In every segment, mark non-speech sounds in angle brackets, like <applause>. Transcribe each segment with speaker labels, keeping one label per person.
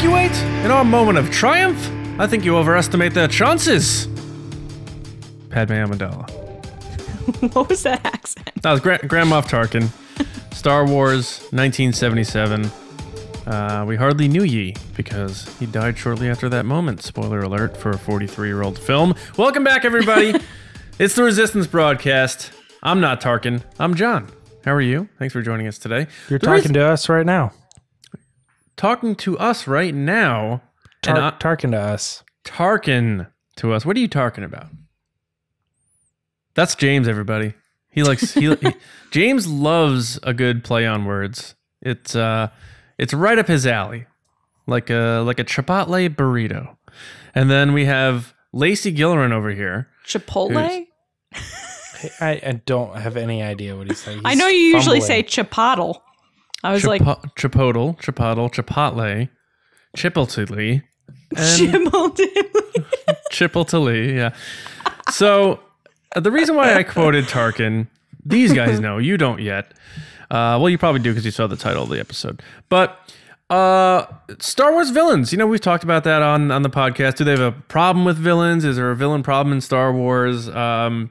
Speaker 1: evacuate? In our moment of triumph? I think you overestimate their chances. Padme Amidala. <laughs>
Speaker 2: what was that accent?
Speaker 1: That was Grand, Grand Moff Tarkin. <laughs> Star Wars, 1977. Uh, we hardly knew ye because he died shortly after that moment. Spoiler alert for a 43 year old film. Welcome back, everybody. <laughs> it's the Resistance broadcast. I'm not Tarkin. I'm John. How are you? Thanks for joining us today.
Speaker 3: You're
Speaker 1: There is-
Speaker 3: talking to us right now.
Speaker 1: Talking to us right now. and I-
Speaker 3: Tar- talking to us.
Speaker 1: Tarkin to us. What are you talking about? That's James, everybody. He likes he, <laughs> he- James loves a good play on words. It's uh it's right up his alley. Like a like a chipotle burrito. And then we have Lacey Gilleran over here.
Speaker 2: Chipotle?
Speaker 3: I, I don't have any idea what he's saying.
Speaker 2: I know you usually say chipotle. I was like,
Speaker 1: Chipo- chipotle, chipotle, chipotle, chipotle, and
Speaker 2: Chipotle. <laughs>
Speaker 1: Chipotle, yeah. So the reason why I quoted Tarkin, these guys know, you don't yet. Uh, well, you probably do because you saw the title of the episode. But uh, Star Wars villains, you know, we've talked about that on on the podcast. Do they have a problem with villains? Is there a villain problem in Star Wars? Um,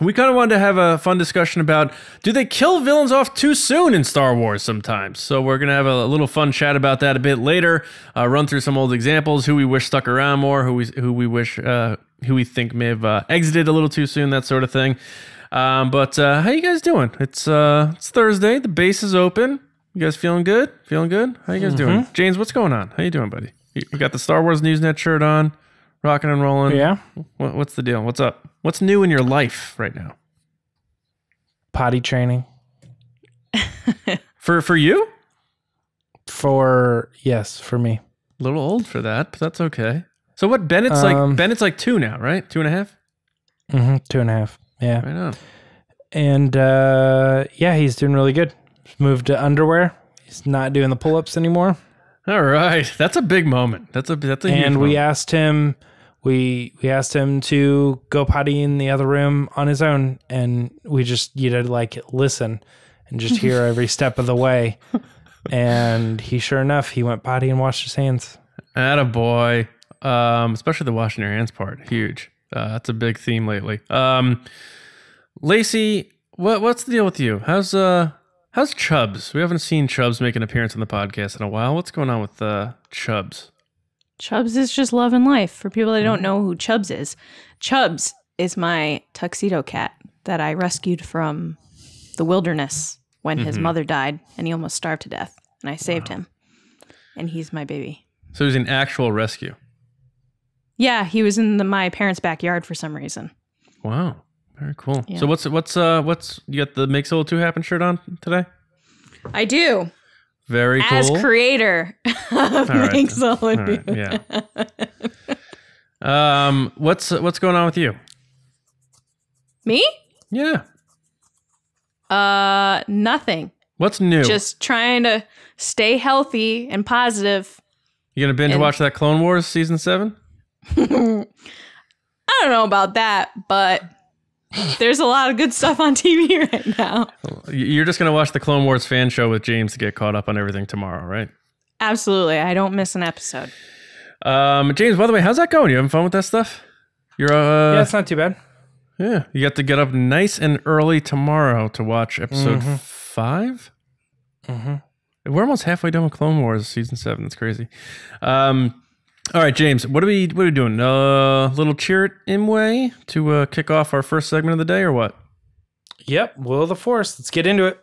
Speaker 1: we kind of wanted to have a fun discussion about do they kill villains off too soon in Star Wars sometimes? So we're gonna have a, little fun chat about that a bit later. Uh, run through some old examples, who we wish stuck around more, who we who we wish uh, who we think may have uh, exited a little too soon, that sort of thing. Um, but uh, how you guys doing? It's uh, it's Thursday. The base is open. You guys feeling good? Feeling good? How you guys doing? James, what's going on? How you doing, buddy? You got the Star Wars Newsnet shirt on, rocking and rolling.
Speaker 3: Yeah.
Speaker 1: What, what's the deal? What's up? What's new in your life right now?
Speaker 3: Potty training
Speaker 1: For for you?
Speaker 3: for yes for me.
Speaker 1: A little old for that, but that's okay. So what? Bennett's
Speaker 3: Um,
Speaker 1: like Bennett's like two now, right? Two and a half.
Speaker 3: Mm-hmm, Two and a half. Yeah.
Speaker 1: Right on.
Speaker 3: And uh, yeah, he's doing really good. He's moved to underwear. He's not doing the pull ups anymore.
Speaker 1: All right, that's a big moment. That's a that's a huge
Speaker 3: and we
Speaker 1: moment.
Speaker 3: asked him we we asked him to go potty in the other room on his own and we just you know like listen and just hear <laughs> every step of the way and he sure enough he went potty and washed his hands
Speaker 1: Atta boy. Um, especially the washing your hands part. Huge. Uh, that's a big theme lately. Um, Lacey, what what's the deal with you? How's uh how's Chubbs? We haven't seen Chubs make an appearance on the podcast in a while. What's going on with uh Chubbs?
Speaker 2: Chubbs is just love and life. For people that don't know who Chubbs is, Chubbs is my tuxedo cat that I rescued from the wilderness when his
Speaker 1: Mhm.
Speaker 2: mother died and he almost starved to death. And I saved him. And he's my baby.
Speaker 1: So he's an actual rescue.
Speaker 2: Yeah, he was in the, my parents' backyard for some reason.
Speaker 1: Wow. Very cool.
Speaker 2: Yeah.
Speaker 1: So what's what's uh what's you got the Make Solo 2 happen shirt on today?
Speaker 2: I do.
Speaker 1: Very cool.
Speaker 2: As creator of
Speaker 1: right.
Speaker 2: Solo
Speaker 1: All right,
Speaker 2: Do.
Speaker 1: yeah. um what's what's going on with you?
Speaker 2: Me?
Speaker 1: Yeah.
Speaker 2: Uh, nothing.
Speaker 1: What's new?
Speaker 2: Just trying to stay healthy and positive.
Speaker 1: you gonna binge
Speaker 2: and-
Speaker 1: watch that Clone Wars season seven? <laughs>
Speaker 2: I don't know about that, but there's a lot of good stuff on TV <laughs> right now.
Speaker 1: You're just gonna watch the Clone Wars fan show with James to get caught up on everything tomorrow, right?
Speaker 2: Absolutely. I don't miss an episode.
Speaker 1: Um, James, by the way, how's that going? You having fun with that stuff? You're uh,
Speaker 3: yeah it's not too bad
Speaker 1: yeah. You got to get up nice and early tomorrow to watch episode
Speaker 3: Mhm.
Speaker 1: 5
Speaker 3: Mhm.
Speaker 1: We're almost halfway done with Clone Wars season seven. That's crazy. Um, all right, James, what are we what are we doing? Uh, little cheer it in way to uh, kick off our first segment of the day, or what?
Speaker 3: yep will of the force let's get into it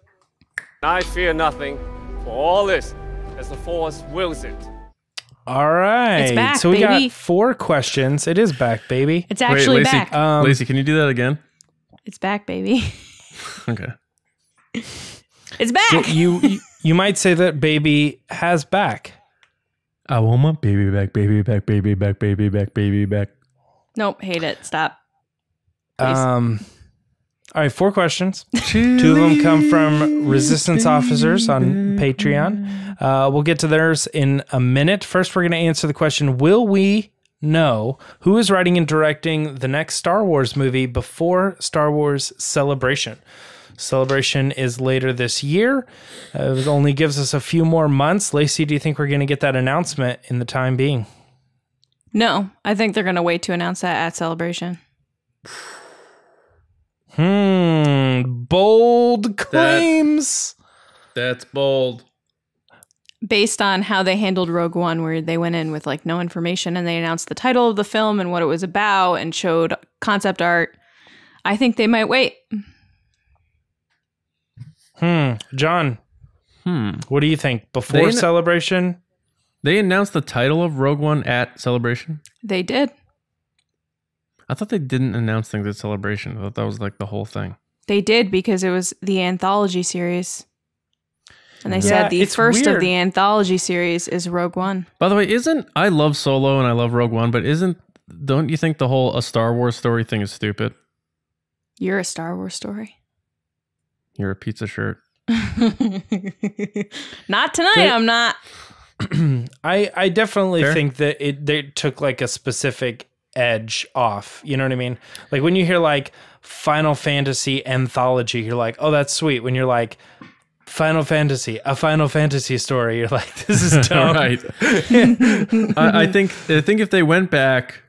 Speaker 4: I fear nothing, for all this, as the Force wills it.
Speaker 3: all right
Speaker 2: It's back,
Speaker 3: so we
Speaker 2: baby.
Speaker 3: got four questions it is back baby
Speaker 2: It's actually
Speaker 1: Lacey,
Speaker 2: back.
Speaker 3: Um,
Speaker 1: Lacey, can you do that again?
Speaker 2: it's back, baby. <laughs>
Speaker 1: Okay.
Speaker 2: It's back.
Speaker 3: you you- you might say that baby has back
Speaker 1: I want my baby back, baby back, baby back, baby back, baby back.
Speaker 2: nope, hate it. Stop. Please.
Speaker 3: um all right four questions <laughs> Two of them come from resistance officers on Patreon. Uh, we'll get to theirs in a minute. First, we're going to answer the question Will we know who is writing and directing the next Star Wars movie before Star Wars Celebration? Celebration is later this year. Uh, it only gives us a few more months. Lacey, do you think we're going to get that announcement in the time being?
Speaker 2: No, I think they're going to wait to announce that at Celebration.
Speaker 3: Hmm. Bold claims.
Speaker 1: That's bold.
Speaker 2: Based on how they handled Rogue One, where they went in with like no information and they announced the title of the film and what it was about and showed concept art, I think they might wait.
Speaker 3: Hmm. John,
Speaker 1: Hmm.
Speaker 3: what do you think? Before
Speaker 1: They-
Speaker 3: celebration?
Speaker 1: They announced the title of Rogue One at Celebration.
Speaker 2: They did.
Speaker 1: I thought they didn't announce things at Celebration. I thought that was like the whole thing.
Speaker 2: They did because it was the anthology series. And they
Speaker 3: Yeah,
Speaker 2: said the first
Speaker 3: weird.
Speaker 2: of the anthology series is Rogue One.
Speaker 1: By the way, isn't I love Solo and I love Rogue One, but isn't don't you think the whole a Star Wars story thing is stupid?
Speaker 2: You're a Star Wars story.
Speaker 1: You're a pizza shirt. <laughs>
Speaker 2: not tonight,
Speaker 3: They-
Speaker 2: I'm not. <clears throat>
Speaker 3: I I definitely
Speaker 1: Fair.
Speaker 3: think that it they took like a specific edge off. You know what I mean? Like when you hear like Final Fantasy anthology, you're like, oh, that's sweet. When you're like Final Fantasy, a Final Fantasy story, you're like, <laughs> this is <laughs> dumb.
Speaker 1: right. I, I think I think if they went back,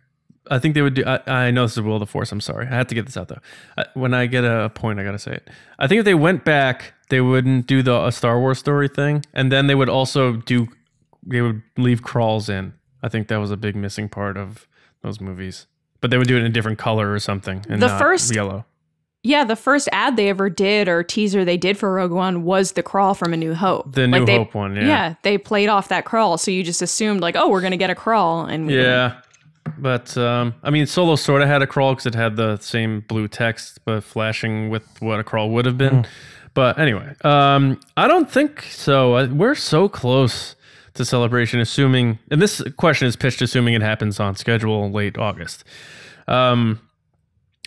Speaker 1: I think they would do. I, I know this is Will of the Force. I'm sorry. I have to get this out though. I, when I get a point, I gotta say it. I think if they went back, they wouldn't do the a Star Wars story thing, and then they would also do. They would leave crawls in. I think that was a big missing part of those movies. But they would do it in a different color or something, and
Speaker 2: The first-
Speaker 1: yellow.
Speaker 2: Yeah, the first ad they ever did or teaser they did for Rogue One was the crawl from A New Hope.
Speaker 1: The New
Speaker 2: they,
Speaker 1: Hope one, yeah.
Speaker 2: they played off that crawl, so you just assumed like, oh, we're gonna get a crawl, and.
Speaker 1: Yeah. But um, I mean, Solo sort of had a crawl because it had the same blue text, but flashing with what a crawl would have been. But anyway, um, I don't think so. We're so close to celebration, assuming, and this question is pitched assuming it happens on schedule late August. Um,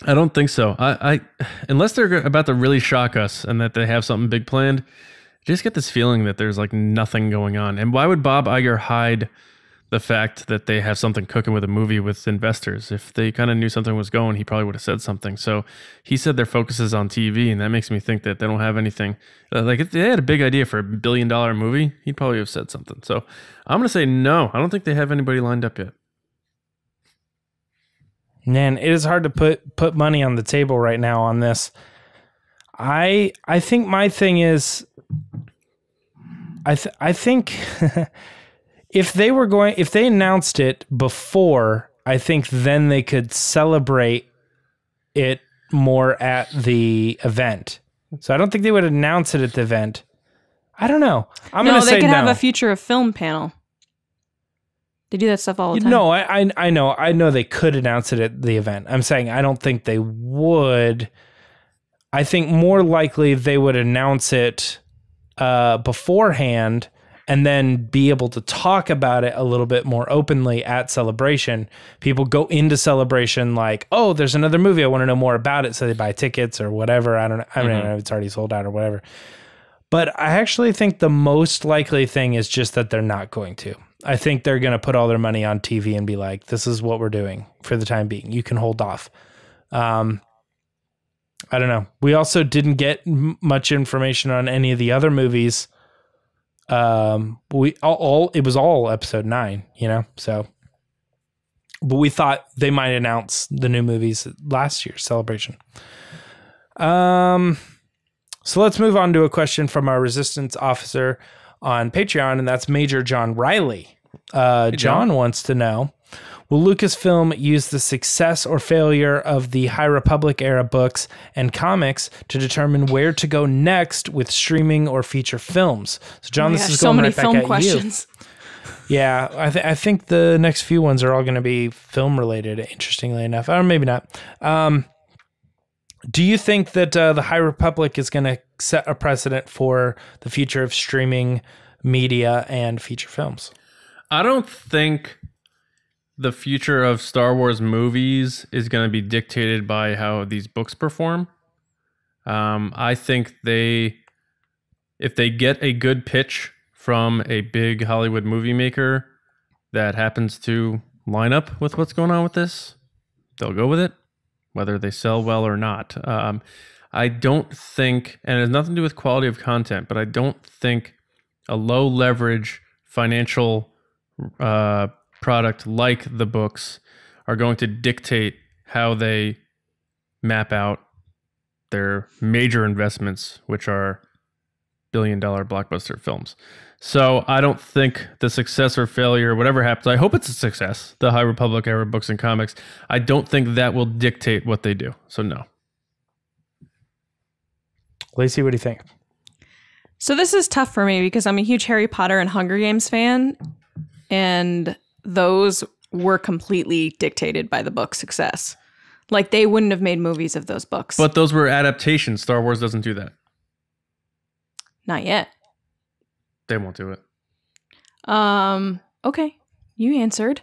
Speaker 1: I don't think so. I, I unless they're about to really shock us and that they have something big planned. I just get this feeling that there's like nothing going on. And why would Bob Iger hide the fact that they have something cooking with a movie with investors? If they kind of knew something was going, he probably would have said something. So he said their focus is on TV, and that makes me think that they don't have anything. uh, Like if they had a big idea for a billion dollar movie, he'd probably have said something. So I'm gonna say no. I don't think they have anybody lined up yet.
Speaker 3: Man, it is hard to put put money on the table right now on this. I I think my thing is I th- I think <laughs> if they were going if they announced it before, I think then they could celebrate it more at the event. So I don't think they would announce it at the event. I don't know. I'm
Speaker 2: no,
Speaker 3: gonna
Speaker 2: they
Speaker 3: say
Speaker 2: could
Speaker 3: no.
Speaker 2: have a future of film panel. They do that stuff all the time.
Speaker 3: No, I, I I know I know they could announce it at the event. I'm saying I don't think they would. I think more likely they would announce it uh, beforehand and then be able to talk about it a little bit more openly at celebration. People go into celebration like, oh, there's another movie. I want to know more about it, so they buy tickets or whatever. I don't know. I don't know if it's already sold out or whatever. But I actually think the most likely thing is just that they're not going to. I think they're going to put all their money on TV and be like, this is what we're doing for the time being. You can hold off. Um, I don't know. We also didn't get m- much information on any of the other movies. Um, we all, all it was all episode nine, you know. So, but we thought they might announce the new movies last year's celebration. Um, so let's move on to a question from our resistance officer on Patreon, and that's Major John Riley. Uh, John wants to know Will Lucasfilm use the success or failure of the High Republic era books and comics to determine where to go next with streaming or feature films? So, John,
Speaker 2: Oh
Speaker 3: this
Speaker 2: gosh,
Speaker 3: is
Speaker 2: so
Speaker 3: going
Speaker 2: many
Speaker 3: right back
Speaker 2: film
Speaker 3: at
Speaker 2: questions.
Speaker 3: you. Yeah, I, th- I think the next few ones are all going to be film related. Interestingly enough, or maybe not. Um, do you think that uh, the High Republic is going to set a precedent for the future of streaming media and feature films?
Speaker 1: I don't think the future of Star Wars movies is going to be dictated by how these books perform. Um, I think they, if they get a good pitch from a big Hollywood movie maker that happens to line up with what's going on with this, they'll go with it, whether they sell well or not. Um, I don't think, and it has nothing to do with quality of content, but I don't think a low leverage financial uh, product like the books are going to dictate how they map out their major investments, which are billion dollar blockbuster films. So I don't think the success or failure, whatever happens, I hope it's a success, the High Republic era books and comics. I don't think that will dictate what they do. So no.
Speaker 3: Lacey, what do you think?
Speaker 2: So this is tough for me because I'm a huge Harry Potter and Hunger Games fan, and those were completely dictated by the book success. Like they wouldn't have made movies of those books.
Speaker 1: But those were adaptations. Star Wars doesn't do that.
Speaker 2: not yet.
Speaker 1: They won't do it.
Speaker 2: Um, okay. You answered.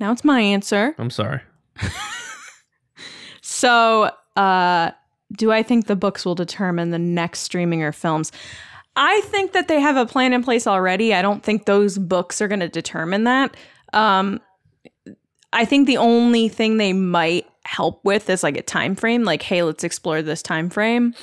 Speaker 2: Now it's my answer.
Speaker 1: I'm sorry. <laughs>
Speaker 2: So, uh, do I think the books will determine the next streaming or films? I think that they have a plan in place already. I don't think those books are going to determine that. Um, I think the only thing they might help with is like a time frame, like, hey, let's explore this time frame,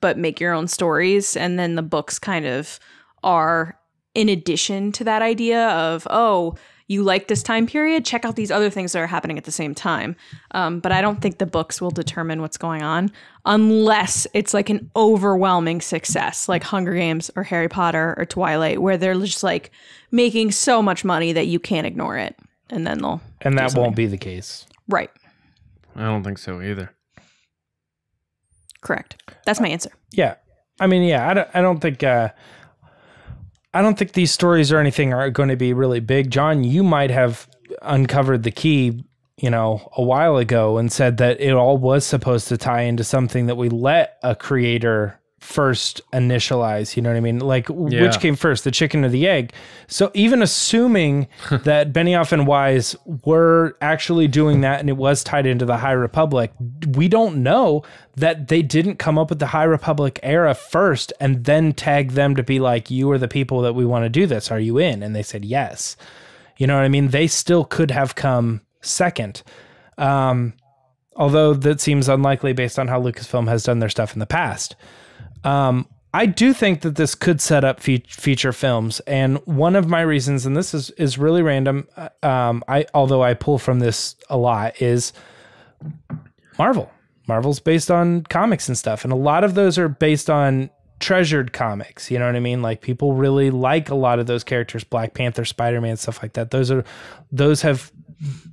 Speaker 2: but make your own stories. And then the books kind of are in addition to that idea of, oh, you like this time period, check out these other things that are happening at the same time. Um, but I don't think the books will determine what's going on unless it's like an overwhelming success, like Hunger Games or Harry Potter or Twilight, where they're just like making so much money that you can't ignore it. And then they'll.
Speaker 3: And that won't be the case.
Speaker 2: Right.
Speaker 1: I don't think so either.
Speaker 2: Correct. That's my answer.
Speaker 3: Yeah. I mean, yeah, I don't, I don't think, uh, I don't think these stories or anything are going to be really big. John, you might have uncovered the key, you know, a while ago and said that it all was supposed to tie into something that we let a creator first initialize. You know what I mean? Like,
Speaker 1: Yeah.
Speaker 3: which came first, the chicken or the egg? So, even assuming <laughs> that Benioff and Weiss were actually doing that and it was tied into the High Republic, we don't know that they didn't come up with the High Republic era first and then tag them to be like, you are the people that we want to do this. Are you in? And they said yes. You know what I mean? They still could have come second. Um, although that seems unlikely based on how Lucasfilm has done their stuff in the past. Um, I do think that this could set up fe- feature films, and one of my reasons, and this is is really random. uh, Um, I although I pull from this a lot is Marvel. Marvel's based on comics and stuff, and a lot of those are based on treasured comics. You know what I mean? Like people really like a lot of those characters, Black Panther, Spider Man, stuff like that. Those are those have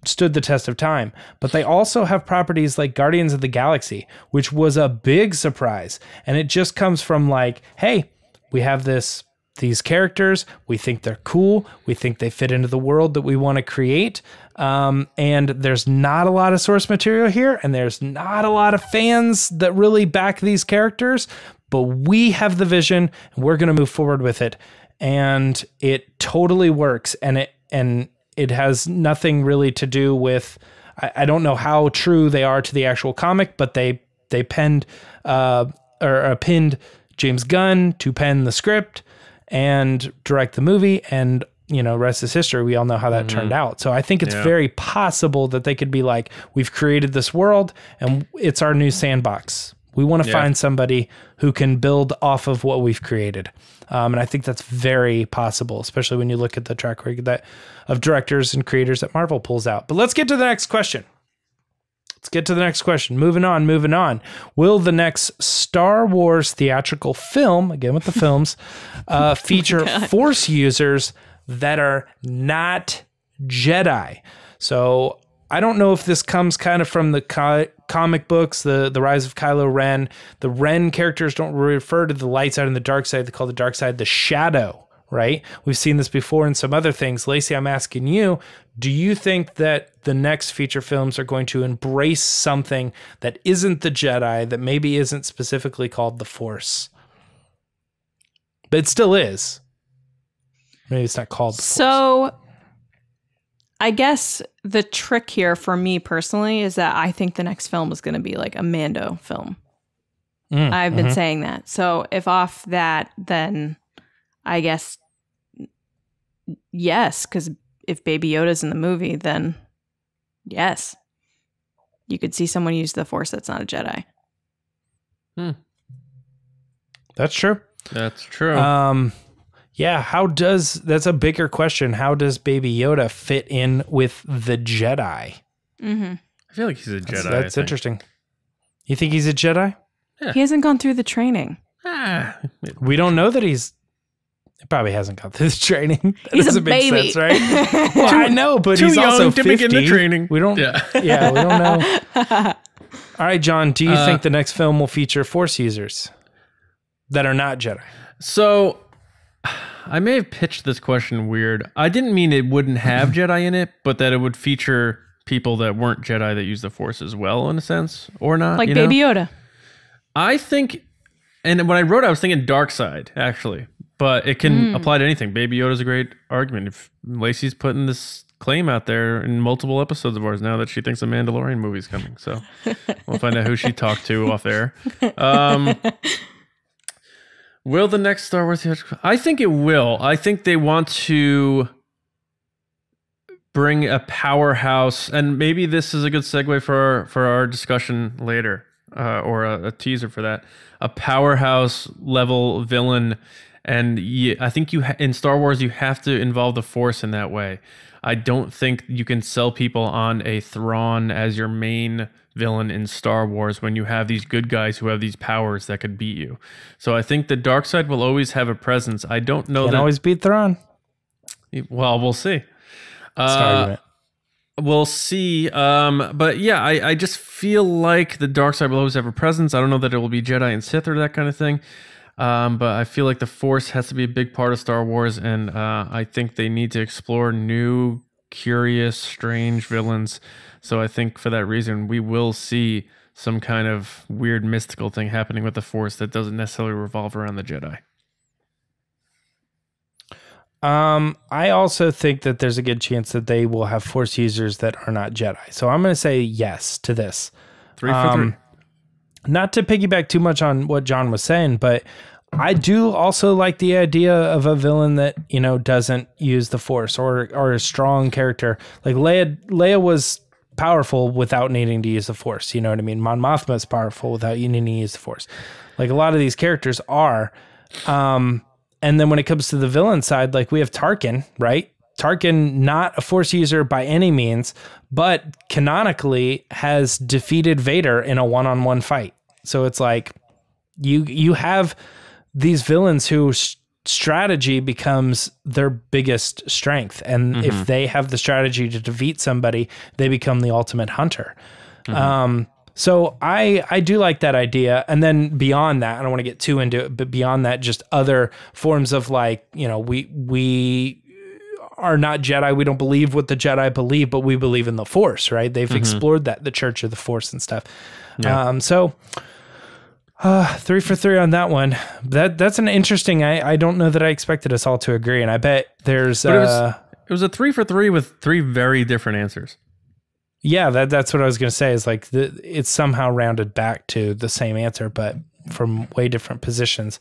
Speaker 3: stood the test of time. But they also have properties like Guardians of the Galaxy, which was a big surprise. And it just comes from like, hey, we have this these characters, we think they're cool, we think they fit into the world that we want to create. Um, and there's not a lot of source material here, and there's not a lot of fans that really back these characters, but we have the vision and we're going to move forward with it. And it totally works. And it, and it has nothing really to do with I, I don't know how true they are to the actual comic, but they they penned uh, or uh, pinned James Gunn to pen the script and direct the movie, and you know, rest is history. We all know how that turned out. So I think it's
Speaker 1: Yeah.
Speaker 3: very possible that they could be like, we've created this world, and it's our new sandbox. We want to
Speaker 1: Yeah.
Speaker 3: find somebody who can build off of what we've created. Um, and I think that's very possible, especially when you look at the track record that of directors and creators that Marvel pulls out. But let's get to the next question. Let's get to the next question. Moving on, moving on. Will the next Star Wars theatrical film, again with the films, <laughs> uh, feature Force users that are not Jedi? So I don't know if this comes kind of from the co- comic books, the the rise of Kylo Ren. The Ren characters don't refer to the light side and the dark side. They call the dark side the shadow. Right? We've seen this before in some other things. Lacey, I'm asking you: Do you think that the next feature films are going to embrace something that isn't the Jedi, that maybe isn't specifically called the Force, but it still is? Maybe it's not called. The Force.
Speaker 2: So I guess the trick here for me personally is that I think the next film is going to be like a Mando film.
Speaker 3: Mm,
Speaker 2: I've been
Speaker 3: mhm.
Speaker 2: saying that. So if off that, then I guess yes, because if Baby Yoda's in the movie, then yes, you could see someone use the Force that's not a Jedi. Hmm.
Speaker 3: That's true.
Speaker 1: That's true.
Speaker 3: Um, yeah. How does that's a bigger question? How does Baby Yoda fit in with the Jedi?
Speaker 2: hmm
Speaker 1: I feel like he's a Jedi.
Speaker 3: That's,
Speaker 1: I
Speaker 3: that's interesting. You think he's a Jedi?
Speaker 2: He hasn't gone through the training.
Speaker 1: Ah,
Speaker 3: We don't know that he's. He probably hasn't got this training. <laughs> That
Speaker 2: He's a
Speaker 3: doesn't make
Speaker 2: baby.
Speaker 3: sense, right? <laughs> well, I know, but
Speaker 1: too
Speaker 3: he's also
Speaker 1: young to
Speaker 3: 50.
Speaker 1: begin the training.
Speaker 3: We don't.
Speaker 1: Yeah. <laughs>
Speaker 3: Yeah, we don't know. All right, John. Do you
Speaker 1: Uh,
Speaker 3: think the next film will feature Force users that are not Jedi?
Speaker 1: So I may have pitched this question weird. I didn't mean it wouldn't have <laughs> Jedi in it, but that it would feature people that weren't Jedi that use the Force as well, in a sense, or not.
Speaker 2: like
Speaker 1: you know?
Speaker 2: Baby Yoda.
Speaker 1: I think, and when I wrote, it, I was thinking dark side actually, but it can apply to anything. Baby Yoda's a great argument. If Lacey's putting this claim out there in multiple episodes of ours now that she thinks a Mandalorian movie's coming, so we'll find out who she talked to off air. Um, <laughs> will the next Star Wars? I think it will. I think they want to bring a powerhouse, and maybe this is a good segue for our, for our discussion later, uh, or a, a teaser for that. A powerhouse level villain, and you, I think you ha- in Star Wars you have to involve the Force in that way. I don't think you can sell people on a Thrawn as your main villain in Star Wars when you have these good guys who have these powers that could beat you. So I think the dark side will always have a presence. I don't know
Speaker 3: Can
Speaker 1: that.
Speaker 3: always beat Thrawn.
Speaker 1: well, we'll see. Uh. We'll see. Um, but yeah, I, I just feel like the dark side will always have a presence. I don't know that it will be Jedi and Sith or that kind of thing. Um, but I feel like the Force has to be a big part of Star Wars, and uh, I think they need to explore new, curious, strange villains. So I think for that reason, we will see some kind of weird mystical thing happening with the Force that doesn't necessarily revolve around the Jedi.
Speaker 3: Um, I also think that there's a good chance that they will have Force users that are not Jedi. So I'm going to say yes to this.
Speaker 1: Three for
Speaker 3: Um,
Speaker 1: three.
Speaker 3: Not to piggyback too much on what John was saying, but I do also like the idea of a villain that you know doesn't use the Force or or a strong character like Leia. Leia was powerful without needing to use the Force. You know what I mean? Mon Mothma is powerful without needing to use the Force. Like a lot of these characters are. Um, and then when it comes to the villain side, like we have Tarkin, right? Tarkin, not a Force user by any means, but canonically has defeated Vader in a one-on-one fight. So it's like you you have these villains whose strategy becomes their biggest strength, and if they have the strategy to defeat somebody, they become the ultimate hunter. Um, so I I do like that idea, and then beyond that, I don't want to get too into it, but beyond that, just other forms of like you know we we are not Jedi. We don't believe what the Jedi believe, but we believe in the Force, right? They've explored that, the Church of the Force and stuff. Um, so uh, three for three on that one. That that's an interesting. I I don't know that I expected us all to agree, and I bet there's
Speaker 1: But it was-
Speaker 3: uh
Speaker 1: It was a three for three with three very different answers.
Speaker 3: yeah that that's what I was gonna say is like the, it's somehow rounded back to the same answer, but from way different positions.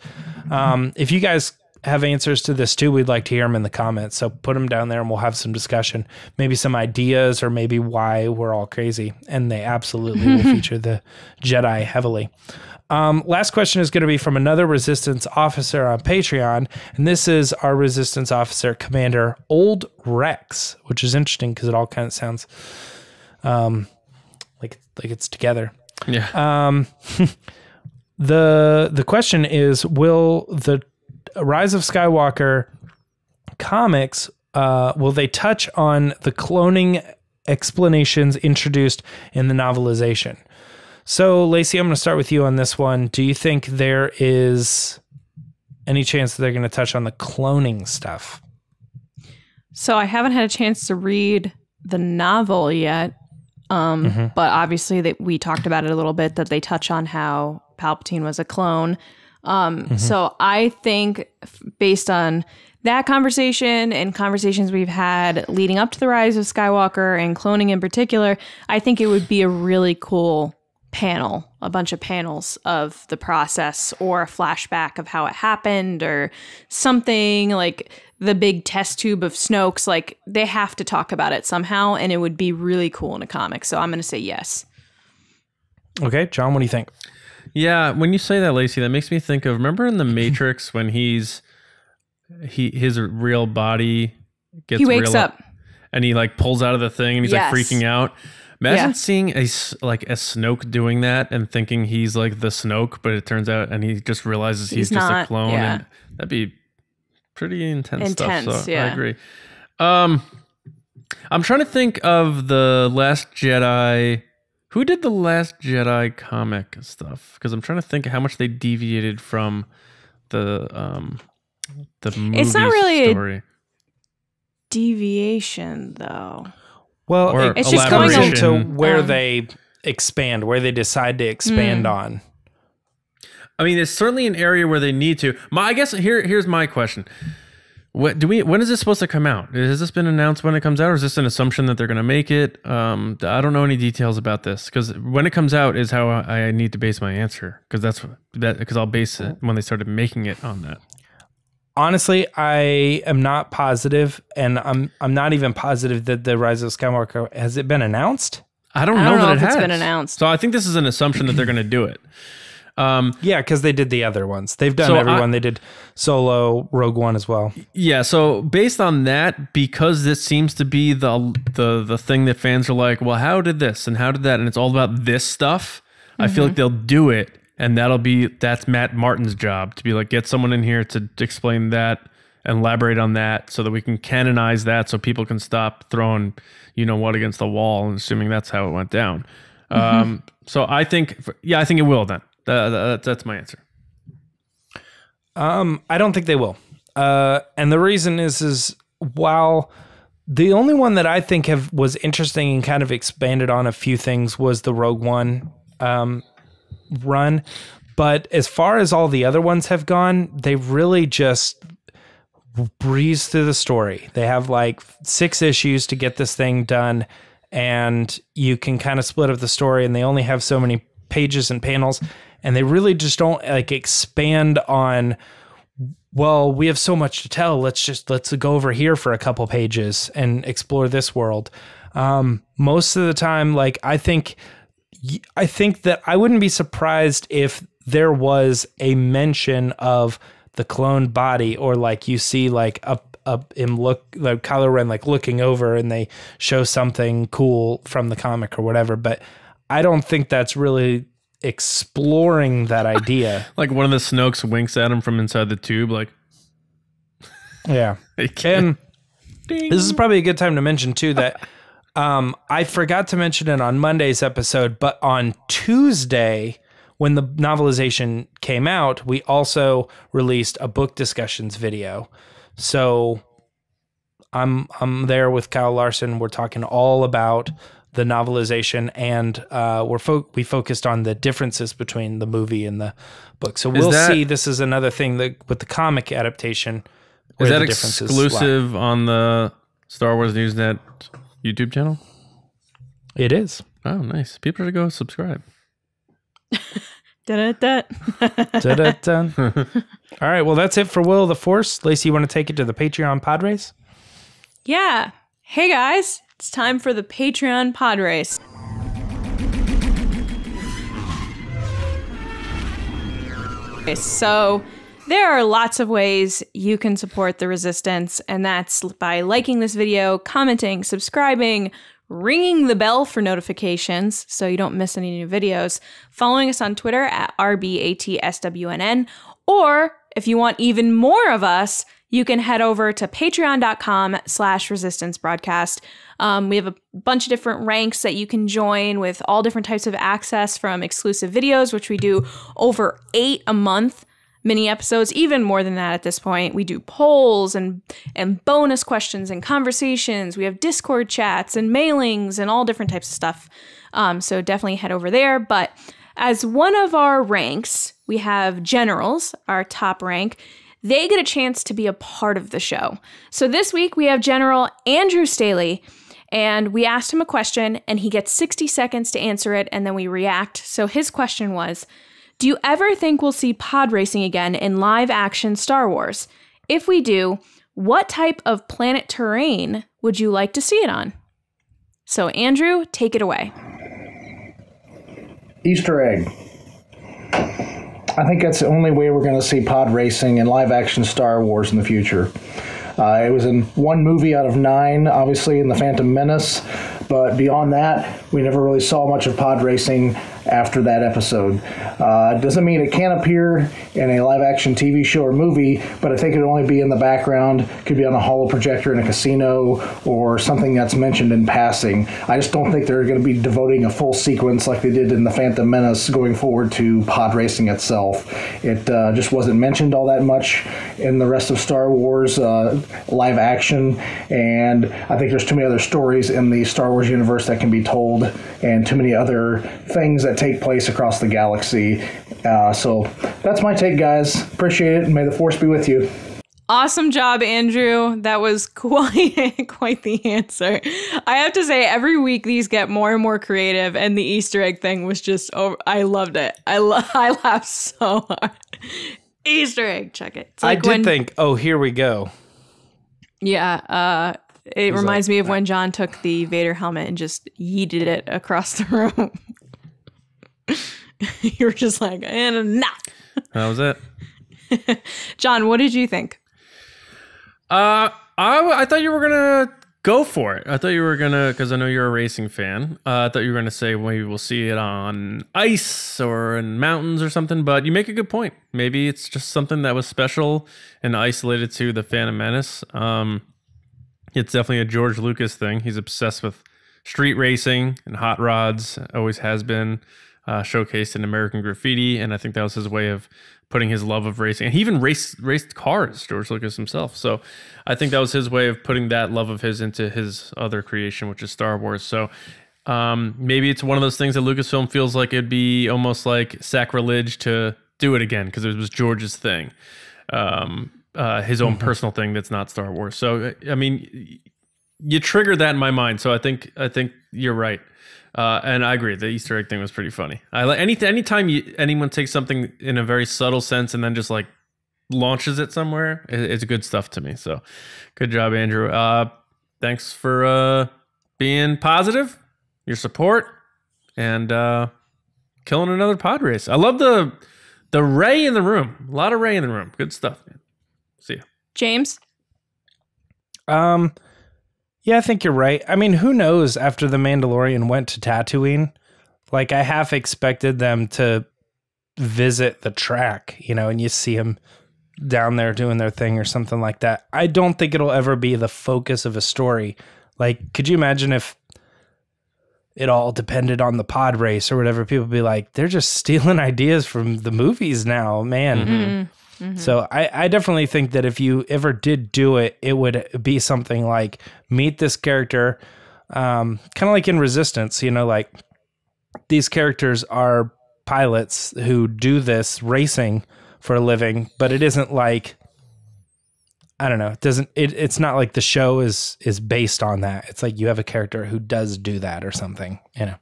Speaker 3: Um, if you guys have answers to this too, we'd like to hear them in the comments. So put them down there and we'll have some discussion, maybe some ideas or maybe why we're all crazy. And they absolutely will <laughs> feature the Jedi heavily. Um, last question is going to be from another resistance officer on Patreon. And this is our resistance officer, Commander Old Rex, which is interesting because it all kind of sounds um, like, like it's together.
Speaker 1: Yeah.
Speaker 3: Um, <laughs> the the question is: Will the Rise of Skywalker comics uh, will they touch on the cloning explanations introduced in the novelization? So, Lacey, I'm going to start with you on this one. Do you think there is any chance that they're going to touch on the cloning stuff?
Speaker 2: So I haven't had a chance to read the novel yet. Um, but obviously that we talked about it a little bit that they touch on how Palpatine was a clone. Um, so I think f- based on that conversation and conversations we've had leading up to the rise of Skywalker and cloning in particular, I think it would be a really cool panel, a bunch of panels of the process or a flashback of how it happened or something like the big test tube of Snoke's. Like they have to talk about it somehow, and it would be really cool in a comic. So I'm going to say yes.
Speaker 3: Okay, John, what do you think?
Speaker 1: Yeah, when you say that, Lacey, that makes me think of remember in the <laughs> Matrix when he's he his real body gets
Speaker 2: He wakes
Speaker 1: real
Speaker 2: up.
Speaker 1: and he like pulls out of the thing and he's
Speaker 2: Yes.
Speaker 1: like freaking out. Imagine
Speaker 2: Yeah.
Speaker 1: seeing a like a Snoke doing that and thinking he's like the Snoke, but it turns out and he just realizes he's,
Speaker 2: He's
Speaker 1: just a clone.
Speaker 2: yeah.
Speaker 1: And that'd be pretty intense, stuff. So
Speaker 2: yeah.
Speaker 1: I agree. Um, I'm trying to think of the Last Jedi. Who did the Last Jedi comic stuff? Because I'm trying to think how much they deviated from the um the movie
Speaker 2: It's not really a- Deviation, though.
Speaker 3: Well,
Speaker 1: Or
Speaker 2: It's just going
Speaker 3: comes into where
Speaker 2: Um,
Speaker 3: they expand, where they decide to expand
Speaker 2: Hmm.
Speaker 3: on.
Speaker 1: I mean, it's certainly an area where they need to. My, I guess here here's my question. What do we? When is this supposed to come out? Has this been announced when it comes out, or is this an assumption that they're going to make it? Um, I don't know any details about this because when it comes out is how I I need to base my answer because that's that because I'll base it when they started making it on that.
Speaker 3: Honestly, I am not positive, and I'm I'm not even positive that the Rise of Skywalker has it been announced.
Speaker 1: I don't
Speaker 2: I
Speaker 1: know
Speaker 2: don't
Speaker 1: that
Speaker 2: know
Speaker 1: it
Speaker 2: if it's
Speaker 1: has.
Speaker 2: been announced.
Speaker 1: So I think this is an assumption that they're going to do it. Um,
Speaker 3: Yeah, because they did the other ones. They've done
Speaker 1: So I-
Speaker 3: everyone. they did Solo, Rogue One as well.
Speaker 1: Yeah, so based on that, because this seems to be the the the thing that fans are like, well, how did this and how did that, and it's all about this stuff. I feel like they'll do it, and that'll be that's Matt Martin's job to be like get someone in here to explain that and elaborate on that, so that we can canonize that, so people can stop throwing you know what against the wall and assuming that's how it went down. Um, so I think, yeah, I think it will. Then That- that's my answer.
Speaker 3: Um, I don't think they will. Uh, and the reason is, is while the only one that I think have was interesting and kind of expanded on a few things was the Rogue One um, run, but as far as all the other ones have gone, they really just breeze through the story. They have like six issues to get this thing done, and you can kind of split up the story, and they only have so many pages and panels, and they really just don't like expand on. Well, we have so much to tell. Let's just let's go over here for a couple pages and explore this world. Um, most of the time, like I think, I think that I wouldn't be surprised if there was a mention of the cloned body, or like you see like up up him look like Kylo Ren like looking over, and they show something cool from the comic or whatever. But I don't think that's really exploring that idea. <laughs>
Speaker 1: Like one of the Snokes winks at him from inside the tube, like.
Speaker 3: yeah. <laughs> And this is probably a good time to mention too that um, I forgot to mention it on Monday's episode, but on Tuesday, when the novelization came out, we also released a book discussions video. So I'm I'm there with Kyle Larson. We're talking all about the novelization, and uh, we're fo- we focused on the differences between the movie and the book. So we'll
Speaker 1: that-
Speaker 3: see. This is another thing that with the comic adaptation.
Speaker 1: Is that
Speaker 3: the differences lie.
Speaker 1: exclusive on the Star Wars Newsnet YouTube channel?
Speaker 3: It is.
Speaker 1: Oh, nice. People should go subscribe. <laughs>
Speaker 2: Da-da-da. <laughs>
Speaker 3: Da-da-dun. All right. Well, that's it for Will of the Force. Lacey, you want to take it to the Patreon Podrace?
Speaker 2: yeah. Hey guys, it's time for the Patreon pod race. So, there are lots of ways you can support the resistance, and that's by liking this video, commenting, subscribing, ringing the bell for notifications so you don't miss any new videos, following us on Twitter at RBATSWNN, or if you want even more of us, you can head over to patreon.com slash resistance broadcast. Um, we have a bunch of different ranks that you can join with all different types of access from exclusive videos, which we do over eight a month mini episodes, even more than that at this point. We do polls and and bonus questions and conversations. We have Discord chats and mailings and all different types of stuff. Um, so definitely head over there. But as one of our ranks, we have generals, our top rank. They get a chance to be a part of the show. So this week we have General Andrew Staley, and we asked him a question, and he gets 60 seconds to answer it, and then we react. So his question was Do you ever think we'll see pod racing again in live action Star Wars? If we do, what type of planet terrain would you like to see it on? So, Andrew, take it away.
Speaker 5: Easter egg. I think that's the only way we're going to see pod racing in live action Star Wars in the future. Uh, it was in one movie out of nine, obviously in The Phantom Menace, but beyond that, we never really saw much of pod racing after that episode. Uh, doesn't mean it can't appear in a live action TV show or movie, but I think it'd only be in the background, could be on a holo projector in a casino or something that's mentioned in passing. I just don't think they're going to be devoting a full sequence like they did in The Phantom Menace going forward to pod racing itself. It uh, just wasn't mentioned all that much in the rest of Star Wars uh, live action, and I think there's too many other stories in the Star Wars universe that can be told, and too many other things that take place across the galaxy. Uh, so that's my take, guys. Appreciate it, and may the force be with you.
Speaker 2: Awesome job, Andrew. That was <laughs> quite quite the answer. I have to say, every week these get more and more creative, and the Easter egg thing was just oh, I loved it. I lo- <laughs> I laughed so hard. Easter egg, check it. It's
Speaker 3: I did
Speaker 2: when,
Speaker 3: think, oh, here we go.
Speaker 2: yeah. Uh, it reminds me of when John took the Vader helmet and just yeeted it across the <laughs> room. <laughs> you were just like, and nah.
Speaker 1: That was it. <laughs>
Speaker 2: John, what did you think?
Speaker 1: Uh, I, I thought you were gonna go for it. I thought you were gonna because I know you're a racing fan. Uh, I thought you were gonna say maybe we'll see it on ice or in mountains or something. But you make a good point. Maybe it's just something that was special and isolated to the Phantom Menace. Um, it's definitely a George Lucas thing. He's obsessed with street racing and hot rods. Always has been uh, showcased in American Graffiti, and I think that was his way of putting his love of racing. And he even raced raced cars, George Lucas himself. So I think that was his way of putting that love of his into his other creation, which is Star Wars. So um, maybe it's one of those things that Lucasfilm feels like it'd be almost like sacrilege to do it again because it was George's thing, um, uh, his own personal thing that's not Star Wars. So I mean, you trigger that in my mind. So I think I think you're right. Uh, and I agree. The Easter egg thing was pretty funny. I like any anytime you, anyone takes something in a very subtle sense and then just like launches it somewhere, it, it's good stuff to me. So, good job, Andrew. Uh, thanks for uh, being positive, your support, and uh, killing another pod race. I love the the Rey in the room. A lot of Rey in the room. Good stuff, man. See ya.
Speaker 2: James?
Speaker 3: Um, yeah, I think you're right. I mean, who knows after The Mandalorian went to Tatooine? Like, I half expected them to visit the track, you know, and you see them down there doing their thing or something like that. I don't think it'll ever be the focus of a story. Like, could you imagine if it all depended on the pod race or whatever? People would be like, they're just stealing <laughs> ideas from the movies now, man. Mm-hmm. Mm-hmm. So I, I definitely think that if you ever did do it, it would be something like meet this character, um, kind of like in Resistance, you know, like these characters are pilots who do this racing for a living, but it isn't like I don't know, it doesn't it, it's not like the show is is based on that. It's like you have a character who does do that or something, you know.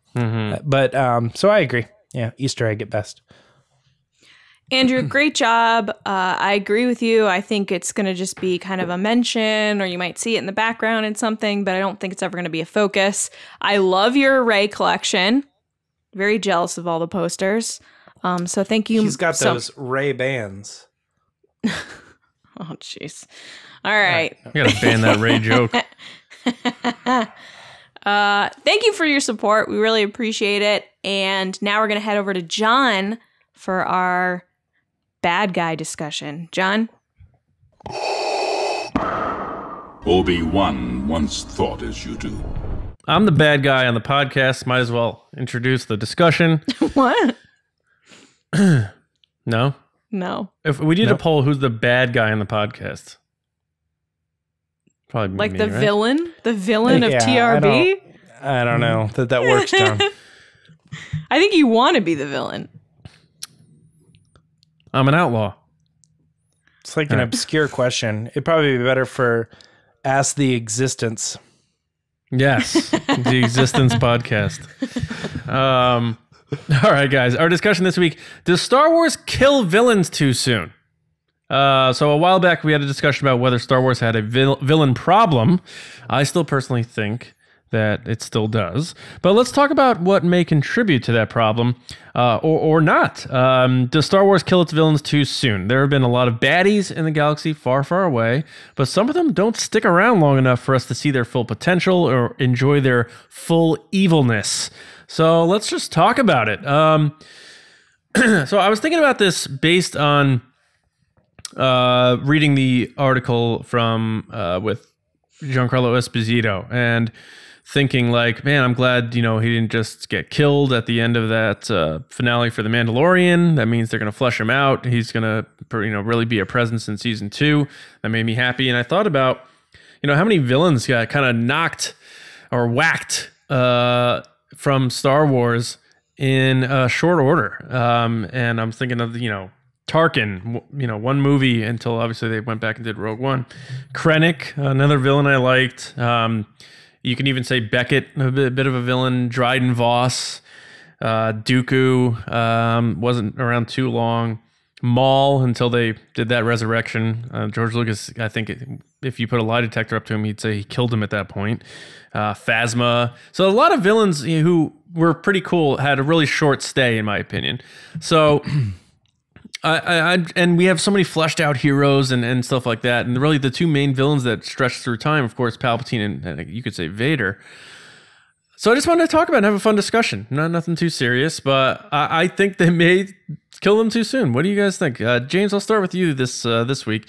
Speaker 3: Uh, But um so I agree. Yeah, Easter egg at best.
Speaker 2: Andrew, <clears throat> great job. Uh, I agree with you. I think it's going to just be kind of a mention, or you might see it in the background in something, but I don't think it's ever going to be a focus. I love your array collection. Very jealous of all the posters. Um, so thank you.
Speaker 3: He's got
Speaker 2: so-
Speaker 3: those Ray bands. <laughs>
Speaker 2: Oh, jeez. All right.
Speaker 1: You gotta ban that Ray joke. <laughs>
Speaker 2: Uh, thank you for your support. We really appreciate it. And now we're going to head over to John for our bad guy discussion. John?
Speaker 6: Obi-Wan once thought as you do.
Speaker 1: I'm the bad guy on the podcast. Might as well introduce the discussion. <laughs> <clears throat>
Speaker 2: what?
Speaker 1: No,
Speaker 2: No.
Speaker 1: if we did a poll, who's the bad guy on the podcast? Probably
Speaker 2: Like
Speaker 1: me,
Speaker 2: the
Speaker 1: right?
Speaker 2: villain? The villain of
Speaker 3: Yeah, I
Speaker 2: TRB?
Speaker 3: don't- I don't know that that works, John. <laughs>
Speaker 2: I think you want to be the villain.
Speaker 1: I'm an outlaw.
Speaker 3: It's like an obscure question. It'd probably be better for ask the existence.
Speaker 1: Yes, the Existence <laughs> podcast. Um, all right, guys. Our discussion this week: Does Star Wars kill villains too soon? Uh, so a while back, we had a discussion about whether Star Wars had a vil- villain problem. I still personally think that it still does. But let's talk about what may contribute to that problem, uh, or, or not. Um, does Star Wars kill its villains too soon? There have been a lot of baddies in the galaxy far, far away, but some of them don't stick around long enough for us to see their full potential or enjoy their full evilness. So let's just talk about it. Um, <clears throat> so I was thinking about this based on uh, reading the article from uh, with Giancarlo Esposito and thinking like, man, I'm glad you know he didn't just get killed at the end of that uh, finale for The Mandalorian. That means they're gonna flush him out. He's gonna you know really be a presence in season two. That made me happy. And I thought about you know how many villains got kind of knocked or whacked uh, from Star Wars in uh, short order. Um, and I'm thinking of you know Tarkin, you know, one movie until obviously they went back and did Rogue One. Krennic, another villain I liked. Um, you can even say Beckett, a bit, bit of a villain. Dryden Voss, uh, Dooku um, wasn't around too long. Maul until they did that resurrection. Uh, George Lucas, I think, if you put a lie detector up to him, he'd say he killed him at that point. Uh, Phasma. So a lot of villains who were pretty cool had a really short stay, in my opinion. So. <clears throat> I, I, and we have so many fleshed out heroes and, and stuff like that. And really, the two main villains that stretch through time, of course, Palpatine and, and you could say Vader. So I just wanted to talk about and have a fun discussion. Not nothing too serious, but I, I think they may kill them too soon. What do you guys think, uh, James? I'll start with you this uh, this week.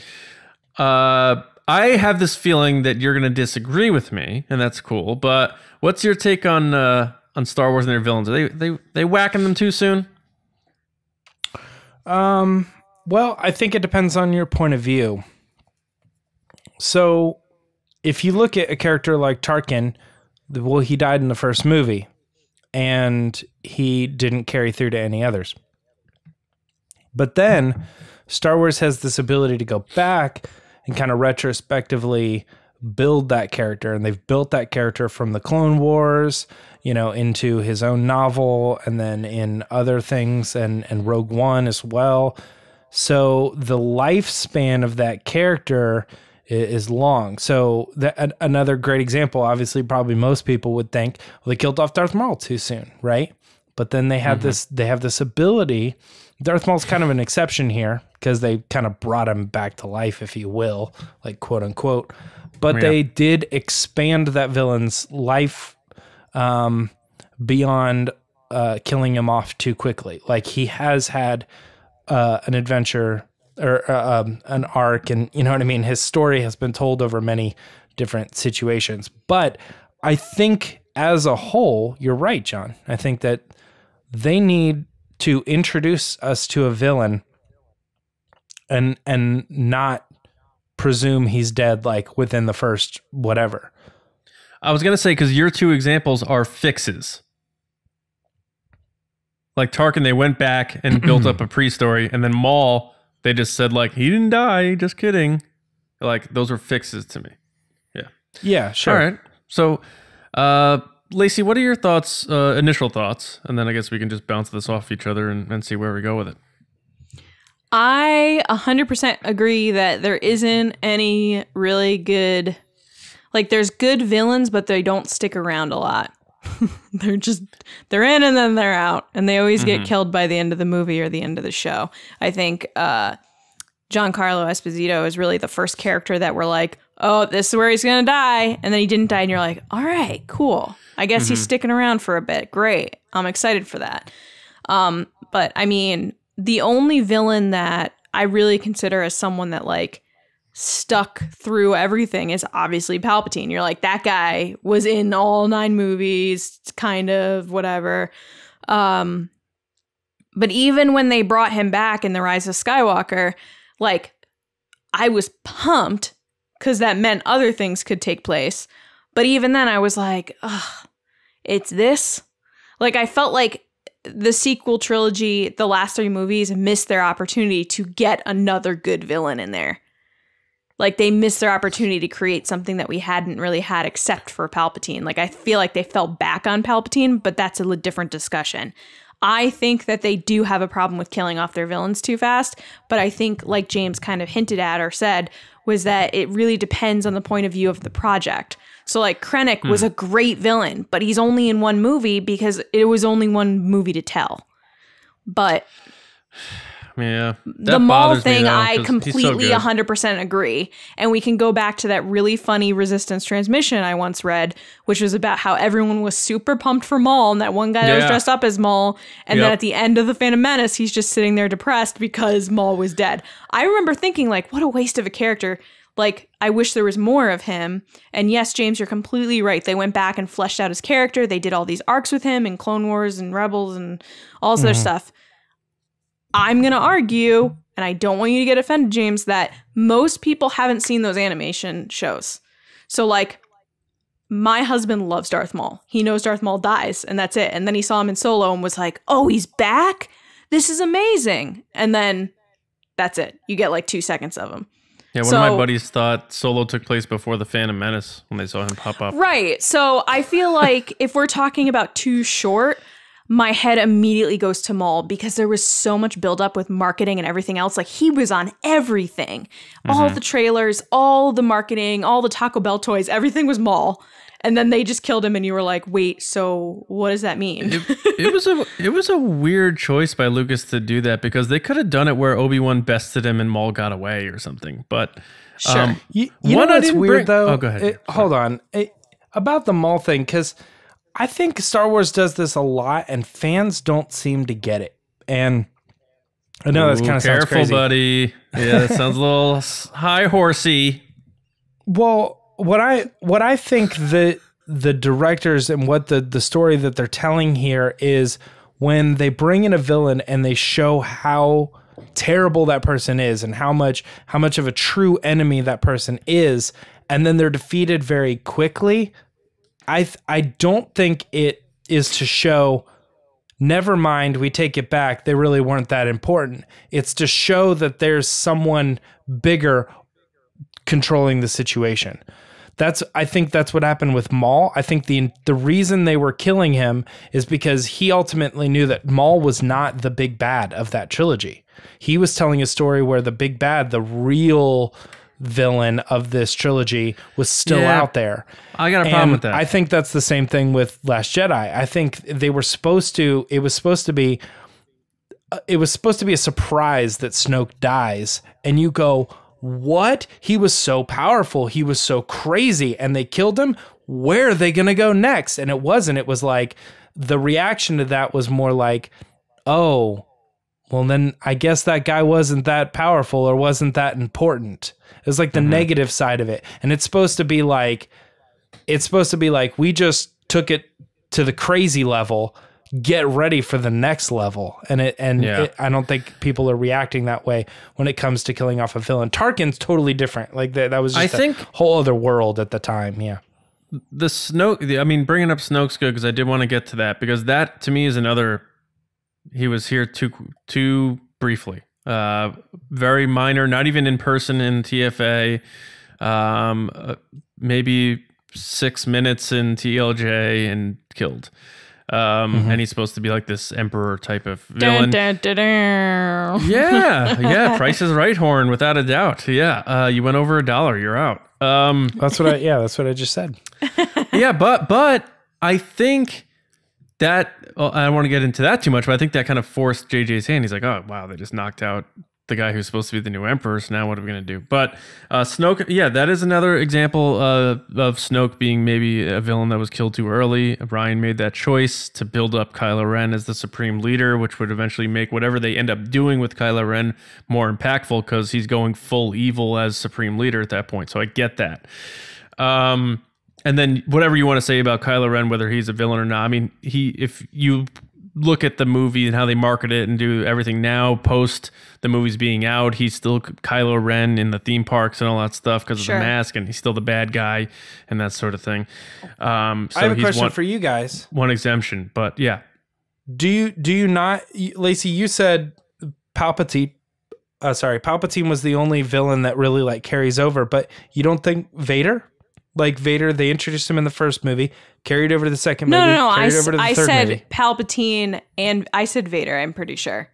Speaker 1: Uh, I have this feeling that you're going to disagree with me, and that's cool. But what's your take on uh, on Star Wars and their villains? Are they they they whacking them too soon?
Speaker 3: Um, well, I think it depends on your point of view. So, if you look at a character like Tarkin, well, he died in the first movie and he didn't carry through to any others. But then Star Wars has this ability to go back and kind of retrospectively build that character and they've built that character from the Clone Wars, you know, into his own novel and then in other things and and Rogue One as well. So the lifespan of that character is long. So that another great example, obviously, probably most people would think, well, they killed off Darth Maul too soon, right? But then they have mm-hmm. this, they have this ability. Darth Maul's kind of an exception here because they kind of brought him back to life, if you will, like quote unquote. But
Speaker 1: Yeah.
Speaker 3: they did expand that villain's life um, beyond uh, killing him off too quickly. Like he has had uh, an adventure or uh, um, an arc, and you know what I mean. His story has been told over many different situations, but I think as a whole, you're right, John. I think that they need to introduce us to a villain and and not presume he's dead like within the first whatever.
Speaker 1: I was gonna say because your two examples are fixes. Like Tarkin, they went back and <clears throat> built up a pre-story, and then Maul, they just said like he didn't die. Just kidding. Like those are fixes to me.
Speaker 3: Yeah, Yeah. sure.
Speaker 1: All right. So, uh, Lacey, what are your thoughts? Uh, initial thoughts, and then I guess we can just bounce this off each other and, and see where we go with it.
Speaker 2: I 100% agree that there isn't any really good like there's good villains but they don't stick around a lot. <laughs> they're just they're in and then they're out and they always get killed by the end of the movie or the end of the show. I think uh Giancarlo Esposito is really the first character that we're like, "Oh, this is where he's going to die." And then he didn't die and you're like, "All right, cool. I guess he's sticking around for a bit. Great. I'm excited for that." Um, but I mean, the only villain that I really consider as someone that like stuck through everything is obviously Palpatine. You're like that guy was in all nine movies, kind of whatever. Um, but even when they brought him back in the Rise of Skywalker, like I was pumped because that meant other things could take place. But even then, I was like, ugh, it's this. Like I felt like the sequel trilogy, the last three movies, missed their opportunity to get another good villain in there. Like they missed their opportunity to create something that we hadn't really had except for Palpatine. Like I feel like they fell back on Palpatine, but that's a different discussion. I think that they do have a problem with killing off their villains too fast, but I think like James kind of hinted at or said was that it really depends on the point of view of the project. So like Krennic was hmm. a great villain, but he's only in one movie because it was only one movie to tell. But
Speaker 1: Yeah.
Speaker 2: the
Speaker 1: That
Speaker 2: Maul
Speaker 1: bothers me,
Speaker 2: thing,
Speaker 1: though,
Speaker 2: I
Speaker 1: 'cause he's so
Speaker 2: completely
Speaker 1: good.
Speaker 2: 100% agree. And we can go back to that really funny Resistance transmission I once read, which was about how everyone was super pumped for Maul and that one guy that was dressed up as Maul. And then at the end of The Phantom Menace, he's just sitting there depressed because Maul was dead. I remember thinking, like, what a waste of a character. Like, I wish there was more of him. And yes, James, you're completely right. They went back and fleshed out his character. They did all these arcs with him in Clone Wars and Rebels and all this other mm-hmm. stuff. I'm going to argue, and I don't want you to get offended, James, that most people haven't seen those animation shows. So, like, my husband loves Darth Maul. He knows Darth Maul dies, and that's it. And then he saw him in Solo and was like, oh, he's back? This is amazing. And then that's it. You get like two seconds of him.
Speaker 1: Yeah, one of my buddies thought Solo took place before the Phantom Menace when they saw him pop up.
Speaker 2: Right. So I feel like if we're talking about too short, my head immediately goes to Maul because there was so much buildup with marketing and everything else. Like he was on everything, all the trailers, all the marketing, all the Taco Bell toys, everything was Maul. And then they just killed him, and you were like, "Wait, so what does that mean?"
Speaker 1: it <laughs> was a it was a weird choice by Lucas to do that because they could have done it where Obi Wan bested him and Maul got away or something. But
Speaker 2: Sure.
Speaker 1: um,
Speaker 3: You, you
Speaker 1: One
Speaker 3: know what's weird
Speaker 1: bring-
Speaker 3: though?
Speaker 1: Oh, go ahead.
Speaker 3: It- hold on. It- about the Maul thing, because I think Star Wars does this a lot, and fans don't seem to get it. And I know that's kind of
Speaker 1: careful,
Speaker 3: crazy.
Speaker 1: buddy. Yeah, that sounds a little high horsey.
Speaker 3: Well, what I what I think the the directors and what the the story that they're telling here is when they bring in a villain and they show how terrible that person is and how much how much of a true enemy that person is and then they're defeated very quickly i i don't think it is to show never mind we take it back they really weren't that important it's to show that there's someone bigger controlling the situation. That's I think that's what happened with Maul. I think the the reason they were killing him is because he ultimately knew that Maul was not the big bad of that trilogy. He was telling a story where the big bad, the real villain of this trilogy was still
Speaker 1: Yeah.
Speaker 3: out there.
Speaker 1: I got a problem with that.
Speaker 3: I think that's the same thing with Last Jedi. I think they were supposed to it was supposed to be uh, it was supposed to be a surprise that Snoke dies and you go what he was so powerful he was so crazy and they killed him where are they going to go next and it wasn't it was like the reaction to that was more like oh well then i guess that guy wasn't that powerful or wasn't that important it was like the mm-hmm. negative side of it and it's supposed to be like it's supposed to be like we just took it to the crazy level get ready for the next level and it and
Speaker 1: Yeah.
Speaker 3: it, i don't think people are reacting that way when it comes to killing off a villain tarkin's totally different like that, that was just
Speaker 1: I
Speaker 3: a
Speaker 1: think-
Speaker 3: whole other world at the time yeah
Speaker 1: the Snoke. the- I mean, bringing up Snoke's good because I did want to get to that because that to me is another. He was here too too briefly. Uh, very minor, not even in person in TFA. Um, uh, maybe six minutes in TLJ and killed. Um, and he's supposed to be like this emperor type of villain.
Speaker 2: Dun, dun, dun, dun.
Speaker 1: Yeah, yeah. <laughs> Price is right, horn, without a doubt. Yeah, uh, you went over a dollar. You're out. Um,
Speaker 3: that's what i yeah that's what i just said <laughs>
Speaker 1: yeah, but but I think that well, I don't want to get into that too much, but I think that kind of forced JJ's hand. He's like, oh wow, they just knocked out the guy who's supposed to be the new emperor. So now what are we gonna do? But uh, Snoke, yeah, that is another example uh, of Snoke being maybe a villain that was killed too early. Rian made that choice to build up Kylo Ren as the supreme leader, which would eventually make whatever they end up doing with Kylo Ren more impactful because he's going full evil as supreme leader at that point. So I get that. Um, and then whatever you want to say about Kylo Ren, whether he's a villain or not. I mean, he if you look at the movie and how they market it and do everything now post the movies being out, he's still Kylo Ren in the theme parks and all that stuff because
Speaker 2: Sure.
Speaker 1: of the mask, and he's still the bad guy and that sort of thing. Um, so
Speaker 3: i have a
Speaker 1: he's
Speaker 3: question
Speaker 1: one,
Speaker 3: for you guys
Speaker 1: one exemption, but yeah,
Speaker 3: do you do you not lacey you said palpatine uh, sorry palpatine was the only villain that really like carries over but you don't think vader like Vader. They introduced him in the first movie, carried over to the second
Speaker 2: No,
Speaker 3: movie,
Speaker 2: no, no. I,
Speaker 3: carried
Speaker 2: s-
Speaker 3: over to the
Speaker 2: I
Speaker 3: third
Speaker 2: said
Speaker 3: movie.
Speaker 2: Palpatine and I said Vader, I'm pretty sure.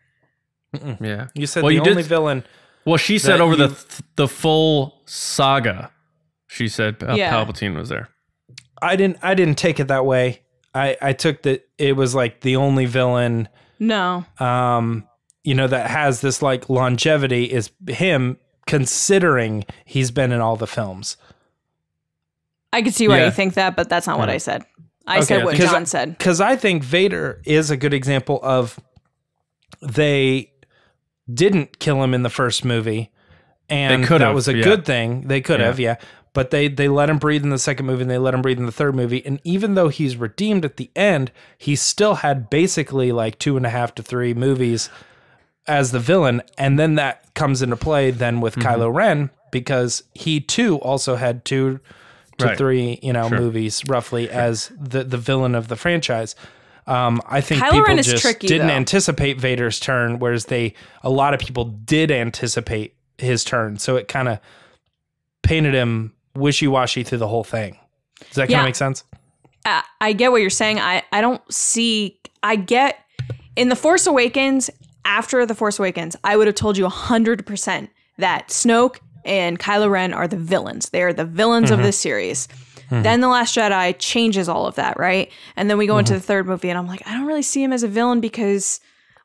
Speaker 1: Yeah.
Speaker 3: You said
Speaker 1: well,
Speaker 3: the
Speaker 1: you
Speaker 3: only
Speaker 1: did,
Speaker 3: villain.
Speaker 1: Well, she said
Speaker 3: that
Speaker 1: over the
Speaker 3: you-
Speaker 1: the full saga. She said uh,
Speaker 2: Yeah.
Speaker 1: Palpatine was there.
Speaker 3: I didn't. I didn't take it that way. I I took that it was like the only villain.
Speaker 2: No.
Speaker 3: Um, you know that has this like longevity is him, considering he's been in all the films.
Speaker 2: I could see why
Speaker 1: Yeah.
Speaker 2: you think that, but that's not what I said. I
Speaker 3: Okay,
Speaker 2: said what
Speaker 3: because-
Speaker 2: John said.
Speaker 3: because I think Vader is a good example of they didn't kill him in the first movie, and
Speaker 1: They
Speaker 3: that
Speaker 1: have,
Speaker 3: was a
Speaker 1: yeah.
Speaker 3: good thing. They could
Speaker 1: Yeah.
Speaker 3: have, yeah, but they they let him breathe in the second movie, and they let him breathe in the third movie. And even though he's redeemed at the end, he still had basically like two and a half to three movies as the villain, and then that comes into play then with
Speaker 1: Mm-hmm.
Speaker 3: Kylo Ren because he too also had two to
Speaker 1: Right.
Speaker 3: three, you know,
Speaker 1: Sure.
Speaker 3: movies roughly as the the villain of the franchise. Um, I think
Speaker 2: Kylo
Speaker 3: people
Speaker 2: Ren
Speaker 3: just
Speaker 2: tricky,
Speaker 3: didn't
Speaker 2: though.
Speaker 3: anticipate Vader's turn, whereas they a lot of people did anticipate his turn. So it kind of painted him wishy washy through the whole thing. Does that kind
Speaker 2: Yeah.
Speaker 3: of make sense?
Speaker 2: I, I get what you're saying. I, I don't see. I get in The Force Awakens, after The Force Awakens, I would have told you 100% that Snoke and Kylo Ren are the villains. They are the villains of mm-hmm. this series. Mm-hmm. Then The Last Jedi changes all of that, right? And then we go into mm-hmm. the third movie, and I'm like, I don't really see him as a villain because,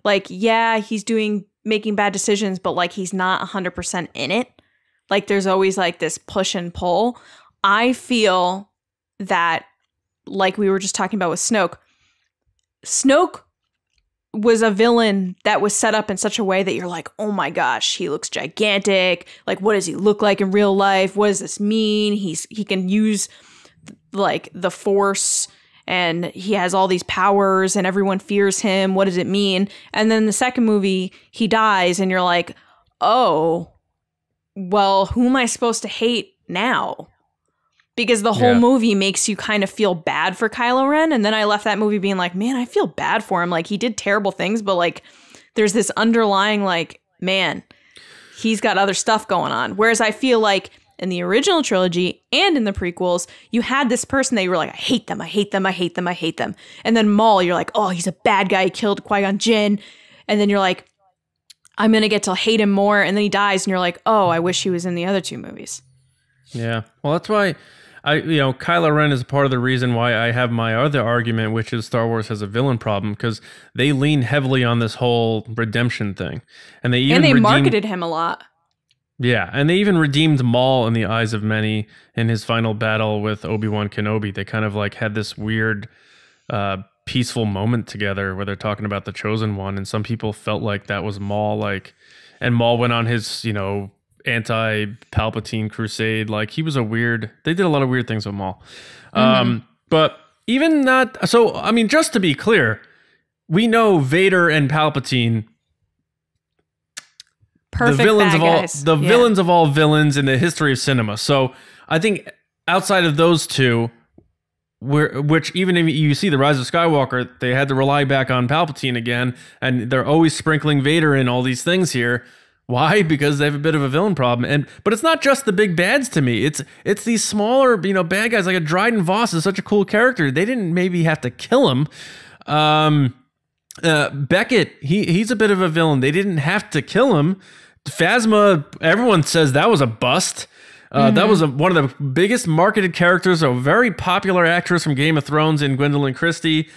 Speaker 2: like, yeah, he's doing making bad decisions, but like he's not 100% in it. Like, there's always like this push and pull. I feel that like we were just talking about with Snoke, Snoke was a villain that was set up in such a way that you're like, oh my gosh, he looks gigantic. Like, what does he look like in real life? What does this mean? He's he can use like the force and he has all these powers and everyone fears him. What does it mean? And then the second movie, he dies, and you're like, oh, well, who am I supposed to hate now? Because the whole
Speaker 1: Yeah.
Speaker 2: movie makes you kind of feel bad for Kylo Ren. And then I left that movie being like, man, I feel bad for him. Like, he did terrible things, but like, there's this underlying, like, man, he's got other stuff going on. Whereas I feel like in the original trilogy and in the prequels, you had this person that you were like, I hate them, I hate them, I hate them, I hate them. And then Maul, you're like, oh, he's a bad guy, he killed Qui Gon Jinn. And then you're like, I'm gonna get to hate him more. And then he dies, and you're like, oh, I wish he was in the other two movies.
Speaker 1: Yeah. Well, that's why I, you know, Kylo Ren is part of the reason why I have my other argument, which is Star Wars has a villain problem because they lean heavily on this whole redemption thing, and they even
Speaker 2: and they
Speaker 1: redeemed-
Speaker 2: marketed him a lot.
Speaker 1: Yeah, and they even redeemed Maul in the eyes of many in his final battle with Obi Wan Kenobi. They kind of like had this weird, uh, peaceful moment together where they're talking about the chosen one, and some people felt like that was Maul. Like, and Maul went on his, you know, anti Palpatine crusade. Like he was a weird. They did a lot of weird things with Maul. Um, but even not. So I mean, just to be clear, we know Vader and Palpatine
Speaker 2: Perfect
Speaker 1: the villains of all
Speaker 2: guys.
Speaker 1: the
Speaker 2: Yeah.
Speaker 1: villains of all villains in the history of cinema. So I think outside of those two, where which even if you see the Rise of Skywalker, they had to rely back on Palpatine again, and they're always sprinkling Vader in all these things here. Why? Because they have a bit of a villain problem, and but it's not just the big bads to me. It's it's these smaller, you know, bad guys like a Dryden Voss is such a cool character. They didn't maybe have to kill him. Um, uh, Beckett, he he's a bit of a villain. They didn't have to kill him. Phasma, everyone says that was a bust. Uh, That was a, one of the biggest marketed characters, a very popular actress from Game of Thrones in Gwendoline Christie.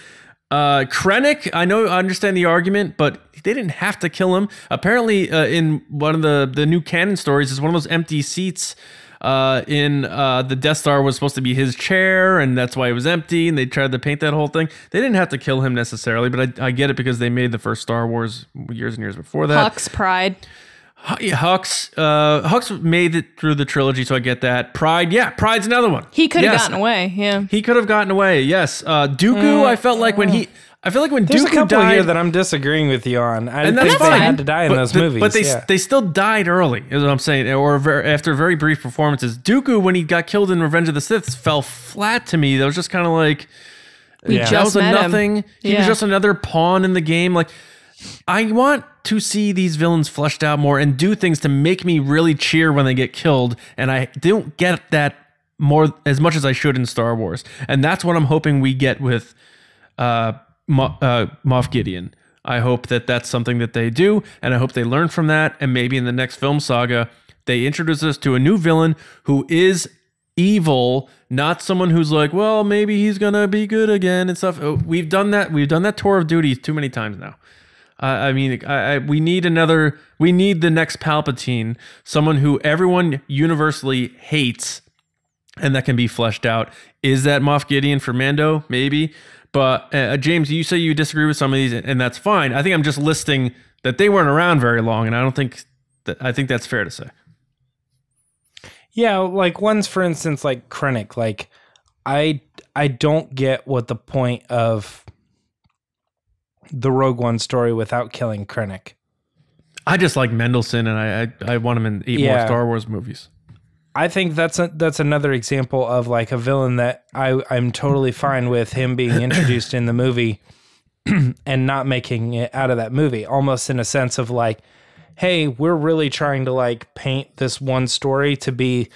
Speaker 1: Uh, Krennic, I know, I understand the argument, but they didn't have to kill him. Apparently, uh, in one of the the new canon stories, is one of those empty seats uh, in uh, the Death Star was supposed to be his chair, and that's why it was empty. And they tried to paint that whole thing. They didn't have to kill him necessarily, but I, I get it because they made the first Star Wars years and years before that.
Speaker 2: Hux Pryde.
Speaker 1: Hu- yeah, Hux, uh, Hux made it through the trilogy, so I get that. Pryde, yeah, Pryde's another one.
Speaker 2: He could have
Speaker 1: Yes,
Speaker 2: gotten away. Yeah.
Speaker 1: He could have gotten away. Yes, uh, Dooku. I felt like when he, I feel like when
Speaker 3: There's
Speaker 1: Dooku
Speaker 3: a couple
Speaker 1: died,
Speaker 3: here that I'm disagreeing with you on. I
Speaker 1: and
Speaker 3: didn't
Speaker 1: that's
Speaker 3: think
Speaker 1: fine.
Speaker 3: they had to die in
Speaker 1: but,
Speaker 3: those
Speaker 1: the-
Speaker 3: movies.
Speaker 1: But they
Speaker 3: yeah.
Speaker 1: they still died early, is what I'm saying, or ver- after very brief performances. Dooku, when he got killed in Revenge of the Sith, fell flat to me. That was just kind of like
Speaker 2: We
Speaker 3: Yeah.
Speaker 1: that
Speaker 2: just
Speaker 1: was a
Speaker 2: met him.
Speaker 1: nothing. He
Speaker 2: Yeah.
Speaker 1: was just another pawn in the game. Like I want to see these villains fleshed out more and do things to make me really cheer when they get killed. And I don't get that more as much as I should in Star Wars, and that's what I'm hoping we get with uh, Mo- uh, Moff Gideon. I hope that that's something that they do, and I hope they learn from that, and maybe in the next film saga they introduce us to a new villain who is evil, not someone who's like, well, maybe he's gonna be good again and stuff. Oh, We've done that. We've done that tour of duty too many times now. I mean, I, I, we need another. We need the next Palpatine, someone who everyone universally hates, and that can be fleshed out. Is that Moff Gideon for Mando? Maybe. But uh, James, you say you disagree with some of these, and that's fine. I think I'm just listing that they weren't around very long, and I don't think that. I think that's fair to say.
Speaker 3: Yeah, like ones for instance like Krennic, like I I don't get what the point of the Rogue One story without killing Krennic.
Speaker 1: I just like Mendelsohn, and I I, I want him in eight more Star Wars movies.
Speaker 3: I think that's a, that's another example of like a villain that I I'm totally fine with him being <coughs> introduced in the movie <clears throat> and not making it out of that movie almost in a sense of like hey we're really trying to like paint this one story to be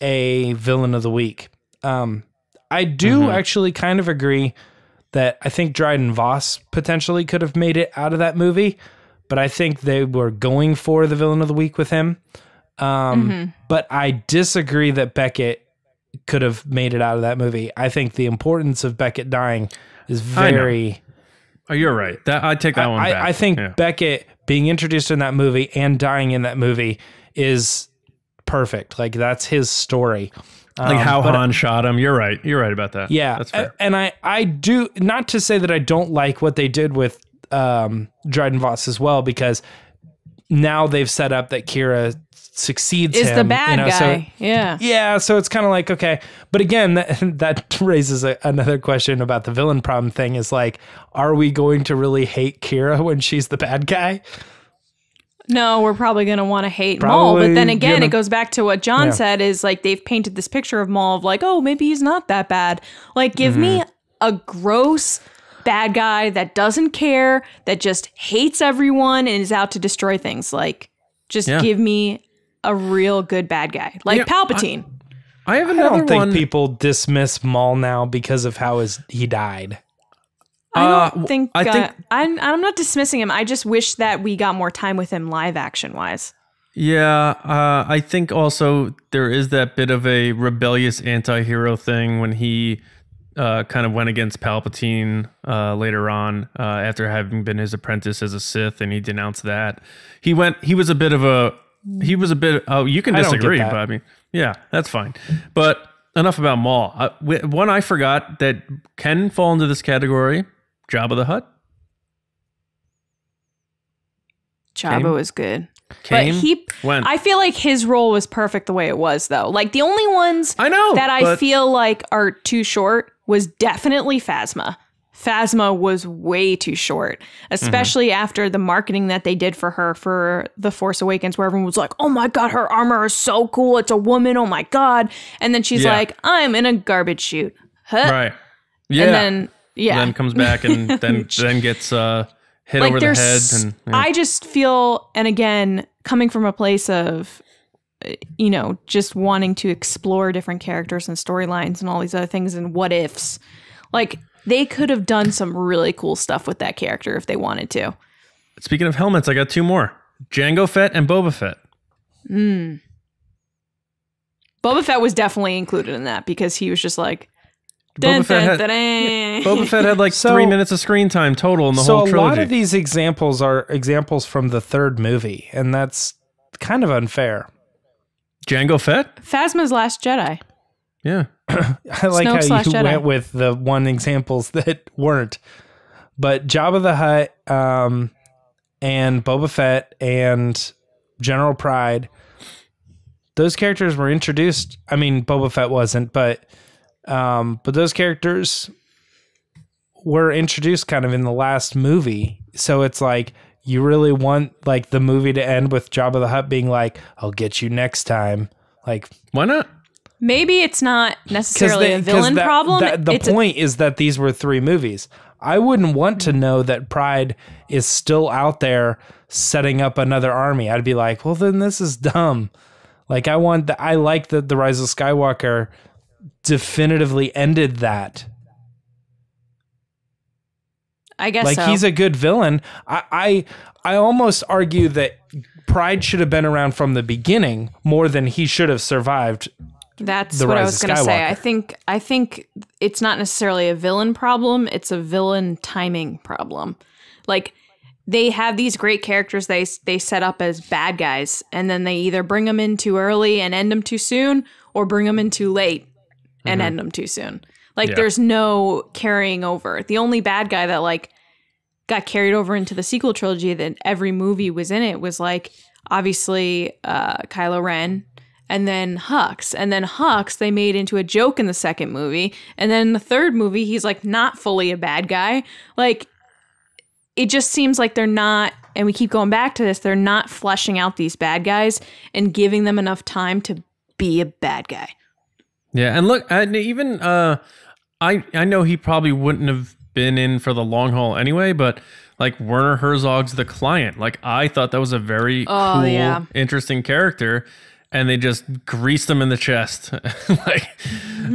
Speaker 3: a villain of the week um I do actually kind of agree that I think Dryden Voss potentially could have made it out of that movie but I think they were going for the villain of the week with him um, But I disagree that Beckett could have made it out of that movie. I think the importance of Beckett dying is very.
Speaker 1: Oh, you're right. That I take that one back.
Speaker 3: I, I think
Speaker 1: Yeah.
Speaker 3: Beckett being introduced in that movie and dying in that movie is perfect. Like that's his story.
Speaker 1: Like
Speaker 3: Um,
Speaker 1: how
Speaker 3: but-
Speaker 1: Han shot him. You're right. You're right about that.
Speaker 3: Yeah,
Speaker 1: that's fair.
Speaker 3: and I I do not to say that I don't like what they did with um, Dryden Voss as well because now they've set up that Qi'ra succeeds
Speaker 2: Is
Speaker 3: him,
Speaker 2: the
Speaker 3: you
Speaker 2: bad
Speaker 3: know, so-
Speaker 2: guy. yeah.
Speaker 3: yeah, so it's kind of like okay, but again, that <laughs> that raises a, another question about the villain problem thing. Is like, are we going to really hate Qi'ra when she's the bad guy?
Speaker 2: No, we're probably going to want to hate Maul. But then again,
Speaker 3: gonna-
Speaker 2: it goes back to what John
Speaker 3: Yeah.
Speaker 2: said is like they've painted this picture of Maul of like, oh, maybe he's not that bad. Like, give me
Speaker 3: Mm-hmm.
Speaker 2: a gross bad guy that doesn't care, that just hates everyone and is out to destroy things. Like, just
Speaker 1: Yeah.
Speaker 2: give me a real good bad guy, like
Speaker 1: Yeah, I-
Speaker 2: Palpatine.
Speaker 1: I have
Speaker 3: I don't think
Speaker 1: one.
Speaker 3: people dismiss Maul now because of how his he died.
Speaker 2: I,
Speaker 1: Uh,
Speaker 2: don't think,
Speaker 1: I
Speaker 2: uh,
Speaker 1: think-
Speaker 2: I'm, I'm not dismissing him. I just wish that we got more time with him live action wise.
Speaker 1: Yeah, uh, I think also there is that bit of a rebellious anti-hero thing when he uh, kind of went against Palpatine uh, later on uh, after having been his apprentice as a Sith, and he denounced that. He went. He was a bit of a. He was a bit. Oh, you can
Speaker 3: I don't get
Speaker 1: disagree,
Speaker 3: that.
Speaker 1: but I mean, yeah, that's fine. But enough about Maul. Uh, wi- one I forgot that can fall into this category: Jabba the Hutt.
Speaker 2: Jabba
Speaker 1: Came?
Speaker 2: was good.
Speaker 1: Came
Speaker 2: But he,
Speaker 1: when
Speaker 2: I feel like his role was perfect the way it was, though. Like the only ones
Speaker 1: I know
Speaker 2: that I feel like are too short was definitely Phasma. Phasma was way too short, especially after the marketing that they did for her for The Force Awakens, where everyone was like, oh my God, her armor is so cool. It's a woman. Oh my God. And then she's
Speaker 1: Yeah.
Speaker 2: like, I'm in a garbage chute. Huh?
Speaker 1: right. Yeah.
Speaker 2: And then, yeah.
Speaker 1: then comes back and <laughs> then then gets uh, hit
Speaker 2: like
Speaker 1: over the head. And yeah.
Speaker 2: i just feel and again coming from a place of uh, you know just wanting to explore different characters and storylines and all these other things and what ifs like they could have done some really cool stuff with that character if they wanted to
Speaker 1: Speaking of helmets, I got two more: Jango Fett and Boba Fett.
Speaker 2: boba fett was definitely included in that because he was just like dun,
Speaker 1: Boba Fett
Speaker 2: dun,
Speaker 1: had-
Speaker 2: dun, dun.
Speaker 1: Boba Fett had like <laughs>
Speaker 3: So-
Speaker 1: three minutes of screen time total in the
Speaker 3: so
Speaker 1: whole
Speaker 3: a lot of these examples are examples from the third movie, and that's kind of unfair.
Speaker 1: Jango Fett,
Speaker 2: phasma's last jedi
Speaker 1: yeah, <clears throat>
Speaker 3: I like
Speaker 2: Snoke
Speaker 3: how
Speaker 2: slash
Speaker 3: you
Speaker 2: Jedi.
Speaker 3: went with the one examples <laughs> that weren't. But Jabba the Hutt, um, and Boba Fett and General Pryde, those characters were introduced. I mean, Boba Fett wasn't, but um, but those characters were introduced kind of in the last movie. So it's like you really want like the movie to end with Jabba the Hutt being like, "I'll get you next time." Like
Speaker 1: why not?
Speaker 2: maybe it's not <laughs> necessarily a villain
Speaker 3: that-
Speaker 2: problem
Speaker 3: that- the
Speaker 2: it's a-
Speaker 3: point is that these were three movies. I wouldn't want to know that Pryde is still out there setting up another army. I'd be like, well, then this is dumb. Like I want the, I like that the Rise of Skywalker definitively ended that.
Speaker 2: I guess
Speaker 3: Like
Speaker 2: so.
Speaker 3: he's a good villain. I, I I almost argue that Pryde should have been around from the beginning more than he should have survived.
Speaker 2: That's
Speaker 3: The
Speaker 2: what I was going to say. I think I think it's not necessarily a villain problem, it's a villain timing problem. Like they have these great characters they they set up as bad guys and then they either bring them in too early and end them too soon or bring them in too late and end them too soon. Like
Speaker 1: Yeah.
Speaker 2: there's no carrying over. The only bad guy that like got carried over into the sequel trilogy that every movie was in it was like obviously uh, Kylo Ren and then Hux. And then Hux they made into a joke in the second movie. And then in the third movie, he's like not fully a bad guy. Like it just seems like they're not and we keep going back to this, they're not fleshing out these bad guys and giving them enough time to be a bad guy.
Speaker 1: Yeah, and look, and even uh, I I know he probably wouldn't have been in for the long haul anyway, but like Werner Herzog's the client. Like I thought that was a very
Speaker 2: Oh,
Speaker 1: cool,
Speaker 2: yeah.
Speaker 1: interesting character, and they just greased him in the chest. <laughs> like,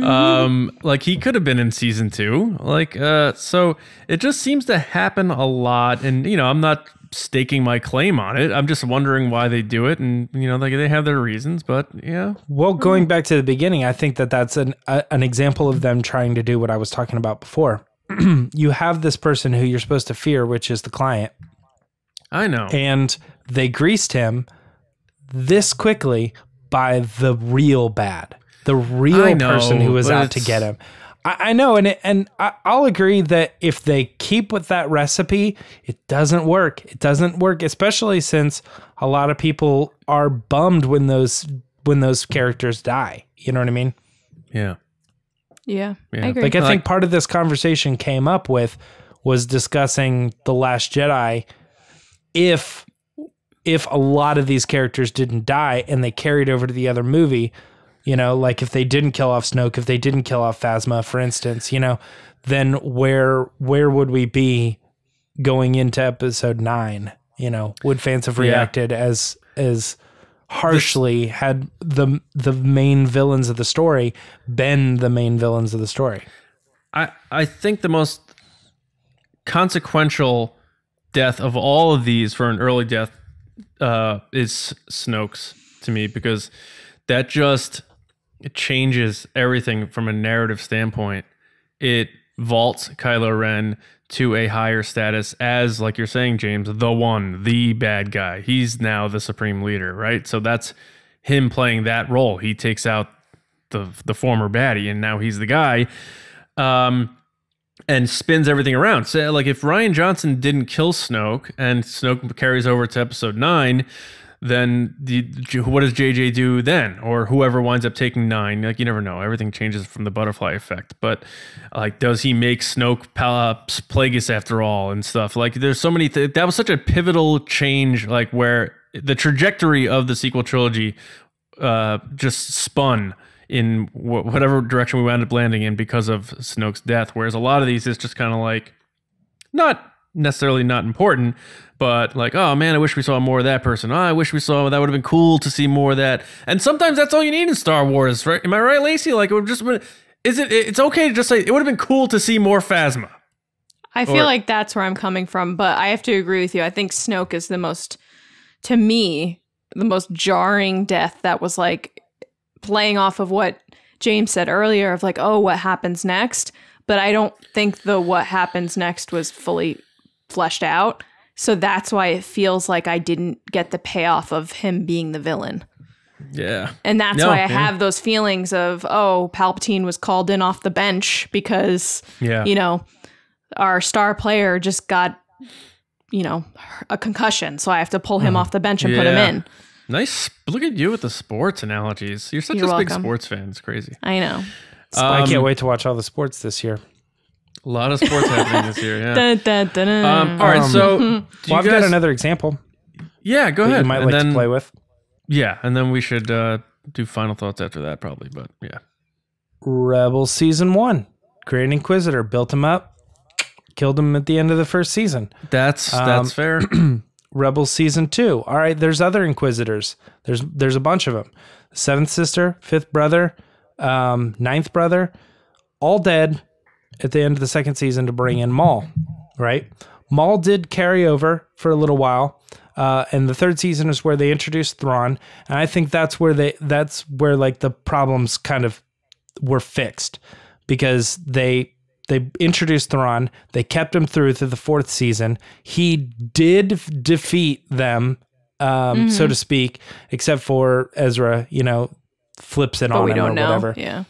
Speaker 1: um, like he could have been in season two. Like, uh, so it just seems to happen a lot, and you know, I'm not staking my claim on it. I'm just wondering why they do it, and you know, like they have their reasons, but yeah.
Speaker 3: Well, hmm. going back to the beginning, I think that that's an a, an example of them trying to do what I was talking about before. <clears throat> you have this person who you're supposed to fear, which is the client,
Speaker 1: I know.
Speaker 3: and they greased him this quickly by the real bad, the real
Speaker 1: know,
Speaker 3: person who was out to get him. I, I know, and it, and I, I'll agree that if they keep with that recipe, it doesn't work. It doesn't work, especially since a lot of people are bummed when those when those characters die. You know what I mean?
Speaker 1: yeah.
Speaker 2: Yeah.
Speaker 1: Yeah.
Speaker 2: I agree.
Speaker 3: Like I think part of this conversation came up with was discussing the Last Jedi. If if a lot of these characters didn't die and they carried over to the other movie, you know, like if they didn't kill off Snoke, if they didn't kill off Phasma, for instance, you know, then where where would we be going into Episode nine? You know, would fans have
Speaker 1: Yeah.
Speaker 3: reacted as as harshly had the the main villains of the story been the main villains of the story?
Speaker 1: I, I think the most consequential death of all of these for an early death uh, is Snoke's to me because that just it changes everything from a narrative standpoint. It vaults Kylo Ren to a higher status as, like you're saying, James, the one, the bad guy. He's now the supreme leader, right? So that's him playing that role. He takes out the the former baddie, and now he's the guy. Um, and spins everything around. So, like, if Rian Johnson didn't kill Snoke and Snoke carries over to Episode Nine, then the, what does JJ do then, or whoever winds up taking nine? Like, you never know. Everything changes from the butterfly effect. But like, does he make Snoke uh, Plagueis after all and stuff? Like, there's so many. Th- that was such a pivotal change. Like, where the trajectory of the sequel trilogy uh, just spun in wh- whatever direction we wound up landing in because of Snoke's death. Whereas a lot of these is just kind of like not necessarily not important, but like, oh man, I wish we saw more of that person. Oh, I wish we saw that would have been cool to see more of that. And sometimes that's all you need in Star Wars, right? Am I right, Lacey? Like, it would just been, is it? It's okay to just say it would have been cool to see more Phasma.
Speaker 2: I feel
Speaker 1: Or-
Speaker 2: like that's where I'm coming from, but I have to agree with you. I think Snoke is the most, to me, the most jarring death that was like playing off of what James said earlier of like, oh, what happens next? But I don't think the what happens next was fully fleshed out. So that's why it feels like I didn't get the payoff of him being the villain.
Speaker 1: Yeah.
Speaker 2: And that's
Speaker 1: No,
Speaker 2: why I
Speaker 1: yeah.
Speaker 2: have those feelings of, oh, Palpatine was called in off the bench because
Speaker 1: Yeah.
Speaker 2: you know, our star player just got, you know, a concussion. So I have to pull him off the bench and put him in.
Speaker 1: Nice. Look at you with the sports analogies. You're such
Speaker 2: You're
Speaker 1: a big sports fan. It's crazy.
Speaker 2: I know.
Speaker 3: I can't
Speaker 1: Um,
Speaker 3: wait to watch all the sports this year.
Speaker 1: A lot of sports happening this year. Yeah.
Speaker 2: Dun, dun, dun, dun.
Speaker 1: Um, all right. So, do you
Speaker 3: Well, I've got another example
Speaker 1: Yeah, go
Speaker 3: that
Speaker 1: ahead.
Speaker 3: you might
Speaker 1: And
Speaker 3: like
Speaker 1: then-
Speaker 3: to play with.
Speaker 1: Yeah, and then we should uh, do final thoughts after that, probably. But yeah,
Speaker 3: Rebel season one. Grand Inquisitor built him up, killed him at the end of the first season.
Speaker 1: that's
Speaker 3: Um,
Speaker 1: that's fair. <clears throat>
Speaker 3: Rebel season two. All right, there's other Inquisitors. There's there's a bunch of them. Seventh sister, fifth brother, um, ninth brother, all dead at the end of the second season to bring in Maul, right? Maul did carry over for a little while. Uh, and the third season is where they introduced Thrawn, and I think that's where they that's where like the problems kind of were fixed because they they introduced Thrawn, they kept him through to the fourth season. He did defeat them, um, so to speak, except for Ezra. You know, flips it
Speaker 2: But
Speaker 3: on
Speaker 2: we
Speaker 3: him
Speaker 2: don't
Speaker 3: or
Speaker 2: know.
Speaker 3: whatever
Speaker 2: Yeah.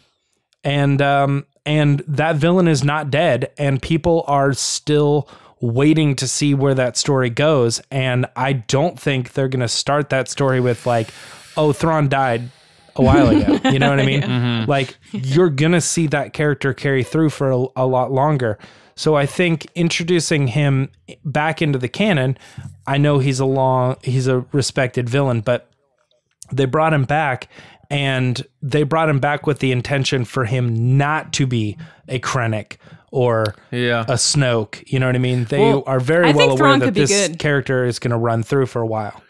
Speaker 3: and um and that villain is not dead and people are still waiting to see where that story goes. And i don't think they're going to start that story with like oh Thrawn died a while ago. <laughs> You know what i mean? Mm-hmm. Like you're going to see that character carry through for a, a lot longer. So i think introducing him back into the canon i know he's a long he's a respected villain but they brought him back and they brought him back with the intention for him not to be a Krennic or
Speaker 1: Yeah.
Speaker 3: a Snoke. You know what I mean? They
Speaker 1: Well,
Speaker 3: are very
Speaker 2: I
Speaker 3: well aware that this
Speaker 2: good.
Speaker 3: character is going to run through for a while.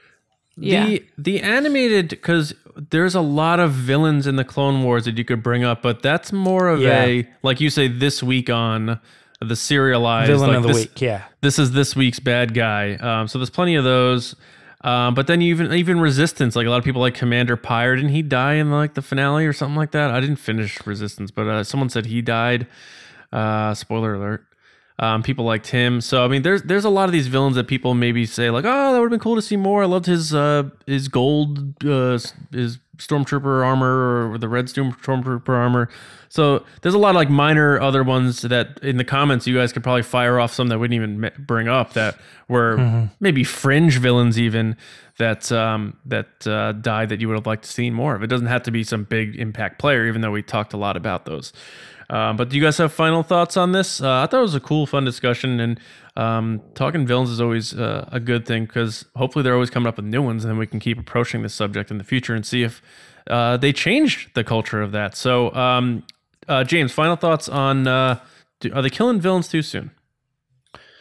Speaker 2: Yeah.
Speaker 1: The the animated because there's a lot of villains in the Clone Wars that you could bring up, but that's more of
Speaker 3: Yeah.
Speaker 1: a like you say this week on the serialized
Speaker 3: Villain
Speaker 1: like
Speaker 3: of the
Speaker 1: this,
Speaker 3: week, yeah.
Speaker 1: This is this week's bad guy. Um, so there's plenty of those. Um, but then even even Resistance, like a lot of people like Commander Pyre, didn't he die in like the finale or something like that? I didn't finish Resistance, but uh, someone said he died. Uh, spoiler alert. Um, people liked him, so I mean, there's there's a lot of these villains that people maybe say like, oh, that would have been cool to see more. I loved his uh, his gold uh, his stormtrooper armor or the red stormtrooper armor. So there's a lot of like minor other ones that in the comments you guys could probably fire off some that wouldn't even bring up that were maybe fringe villains even that um, that uh, died that you would have liked to see more of. It doesn't have to be some big impact player, even though we talked a lot about those. Um, but do you guys have final thoughts on this? Uh, I thought it was a cool, fun discussion, and um, talking villains is always uh, a good thing because hopefully they're always coming up with new ones, and then we can keep approaching this subject in the future and see if uh, they change the culture of that. So, um, uh, James, final thoughts on uh, do, are they killing villains too soon,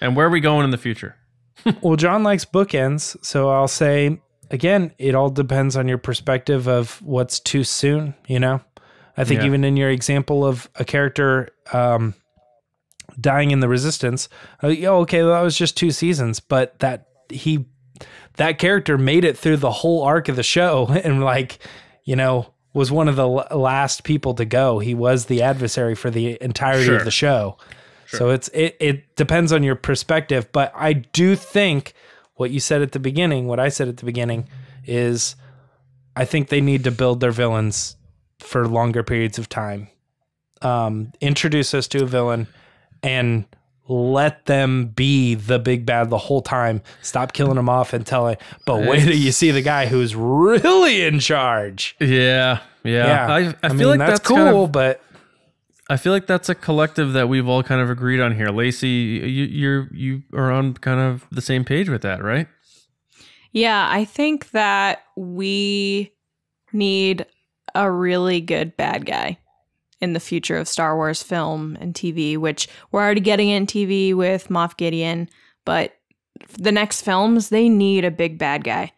Speaker 1: and where are we going in the future? <laughs>
Speaker 3: Well, John likes bookends, so I'll say again, it all depends on your perspective of what's too soon. You know, I think
Speaker 1: Yeah.
Speaker 3: even in your example of a character um, dying in the Resistance, uh, okay, well, that was just two seasons, but that he that character made it through the whole arc of the show, <laughs> and like, you know. Was one of the last people to go. He was the adversary for the entirety
Speaker 1: Sure.
Speaker 3: of the show. So it's it it depends on your perspective, but I do think what you said at the beginning, what I said at the beginning is I think they need to build their villains for longer periods of time. Um, introduce us to a villain and let them be the big bad the whole time. Stop killing them off and telling, but wait till you see the guy who's really in charge.
Speaker 1: Yeah, yeah.
Speaker 3: Yeah,
Speaker 1: I, I, feel
Speaker 3: mean,
Speaker 1: like
Speaker 3: that's,
Speaker 1: that's,
Speaker 3: cool,
Speaker 1: kind of-
Speaker 3: but
Speaker 1: I feel like that's a collective that we've all kind of agreed on here. Lacey, you you're you are on kind of the same page with that, right?
Speaker 2: Yeah, I think that we need a really good bad guy in the future of Star Wars film and TV, which we're already getting in TV with Moff Gideon, but the next films, they need a big bad guy.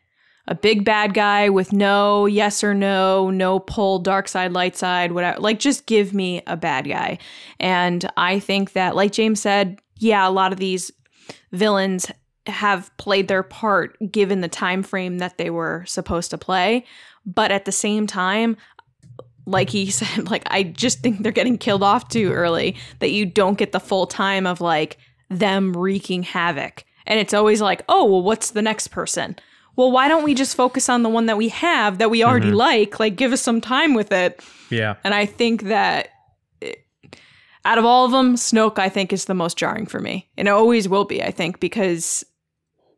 Speaker 2: A big bad guy with no yes or no, no pull, dark side, light side, whatever. Like, just give me a bad guy. And I think that, like James said, yeah, a lot of these villains have played their part given the time frame that they were supposed to play but at the same time like he <laughs> said like i just think they're getting killed off too early that you don't get the full time of like them wreaking havoc. And it's always like oh well what's the next person? Well why don't we just focus on the one that we have that we already mm-hmm. like? Like give us some time with it.
Speaker 1: Yeah.
Speaker 2: and i think that it- out of all of them snoke i think is the most jarring for me. And it always will be i think because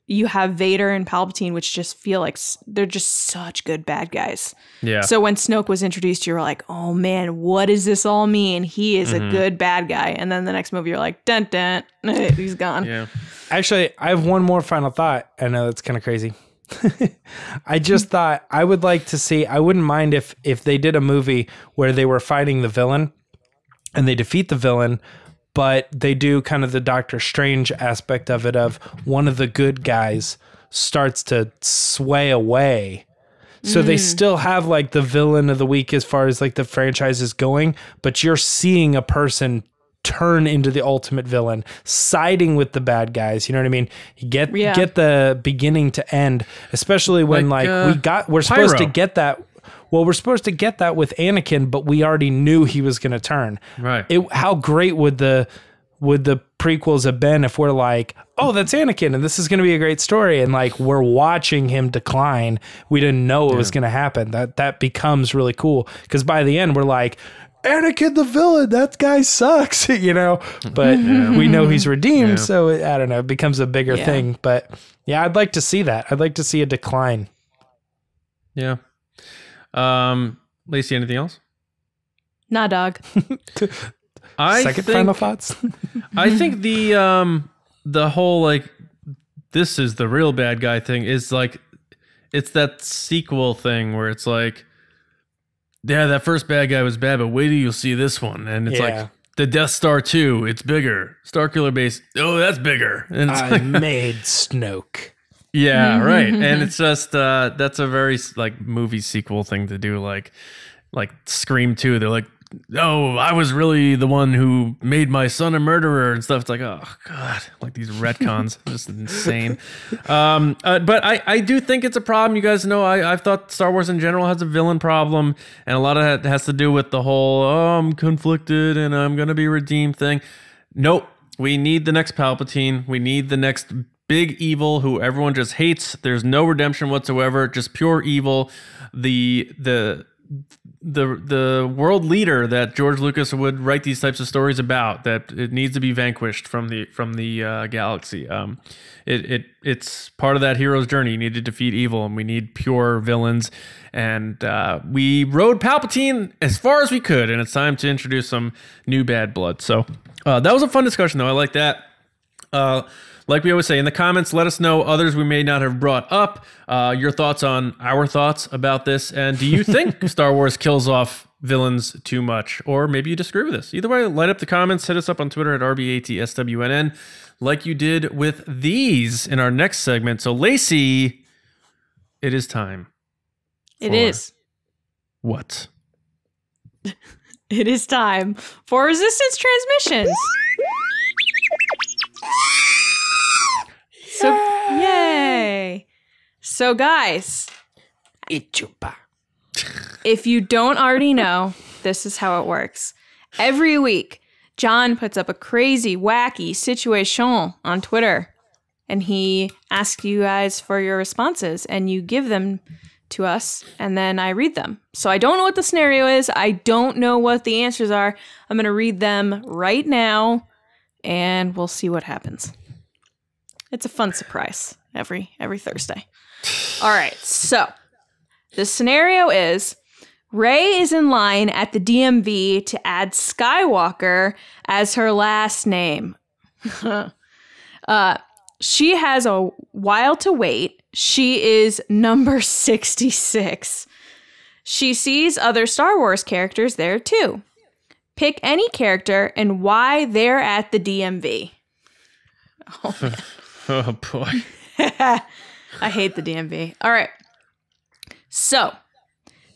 Speaker 2: you have Vader and Palpatine, which just feel like s- they're just such good bad guys.
Speaker 1: Yeah.
Speaker 2: So when Snoke was introduced, you were like, oh man, what does this all mean? He is
Speaker 1: Mm-hmm.
Speaker 2: a good bad guy. And then the next movie, you're like, dun dun, <laughs> he's gone.
Speaker 1: yeah.
Speaker 3: Actually, I have one more final thought. I know that's kind of crazy. <laughs> I just thought I would like to see. I wouldn't mind if if they did a movie where they were fighting the villain and they defeat the villain, but they do kind of the Doctor Strange aspect of it. Of one of the good guys starts to sway away. So they still have like the villain of the week as far as like the franchise is going, but you're seeing a person turn into the ultimate villain, siding with the bad guys. You know what I mean? Get
Speaker 2: Yeah.
Speaker 3: get the beginning to end, especially when
Speaker 1: Like,
Speaker 3: like,
Speaker 1: uh,
Speaker 3: we got we're supposed to get that. Well, we're supposed to get that with Anakin, but we already knew he was going to turn.
Speaker 1: Right.
Speaker 3: It, how great would the would the prequels have been if we're like, oh, that's Anakin, and this is going to be a great story, and like we're watching him decline. We didn't know it was going to happen. That that becomes really cool because by the end we're like. Anakin the villain, that guy sucks, <laughs> you know. But we know he's redeemed,
Speaker 1: Yeah.
Speaker 3: so it, I don't know. It becomes a bigger
Speaker 2: Yeah.
Speaker 3: thing. But yeah, I'd like to see that. I'd like to see a decline.
Speaker 1: Yeah. Um, Lacey, anything else?
Speaker 2: Nah, dog. <laughs>
Speaker 1: I
Speaker 3: Second
Speaker 1: think,
Speaker 3: final thoughts. <laughs>
Speaker 1: I think the um the whole like this is the real bad guy thing is like it's that sequel thing where it's like yeah that first bad guy was bad but wait till you see this one and it's
Speaker 3: Yeah.
Speaker 1: like the Death Star 2 it's bigger Starkiller base oh that's bigger and it's
Speaker 3: I
Speaker 1: like <laughs>
Speaker 3: made Snoke.
Speaker 1: Yeah right. And it's <laughs> just uh that's a very like movie sequel thing to do like like Scream 2 they're like oh I was really the one who made my son a murderer and stuff. It's like oh god. Like these retcons. <laughs> Just insane. Um uh, but I I do think it's a problem. You guys know I I've thought Star Wars in general has a villain problem and a lot of that has to do with the whole oh I'm conflicted and I'm gonna be redeemed thing. Nope. We need the next Palpatine. We need the next big evil who everyone just hates. There's no redemption whatsoever, just pure evil. The the the the world leader that George Lucas would write these types of stories about that it needs to be vanquished from the from the uh, galaxy. Um, it it it's part of that hero's journey. You need to defeat evil, and we need pure villains. And uh, we rode Palpatine as far as we could, and it's time to introduce some new bad blood. So uh, that was a fun discussion, though. I like that. Like we always say in the comments, let us know others we may not have brought up. Uh, your thoughts on our thoughts about this, and do you <laughs> think Star Wars kills off villains too much, or maybe you disagree with us? Either way, light up the comments. Hit us up on Twitter at rbatswnn, like you did with these in our next segment. So, Lacey, it is time.
Speaker 2: It is.
Speaker 1: What? <laughs>
Speaker 2: It is time for resistance transmissions. So, yay. So, guys, if you don't already know, this is how it works. Every week, John puts up a crazy, wacky situation on Twitter and he asks you guys for your responses and you give them to us and then I read them. So I don't know what the scenario is. I don't know what the answers are. I'm going to read them right now and we'll see what happens. It's a fun surprise every every Thursday. All right. So, the scenario is Rey is in line at the DMV to add Skywalker as her last name. <laughs> uh, she has a while to wait. She is number <laughs> 66. She sees other Star Wars characters there too. Pick any character and why they're at the DMV. <laughs>
Speaker 1: Oh <laughs> Oh, boy. <laughs>
Speaker 2: I hate the DMV. All right. So,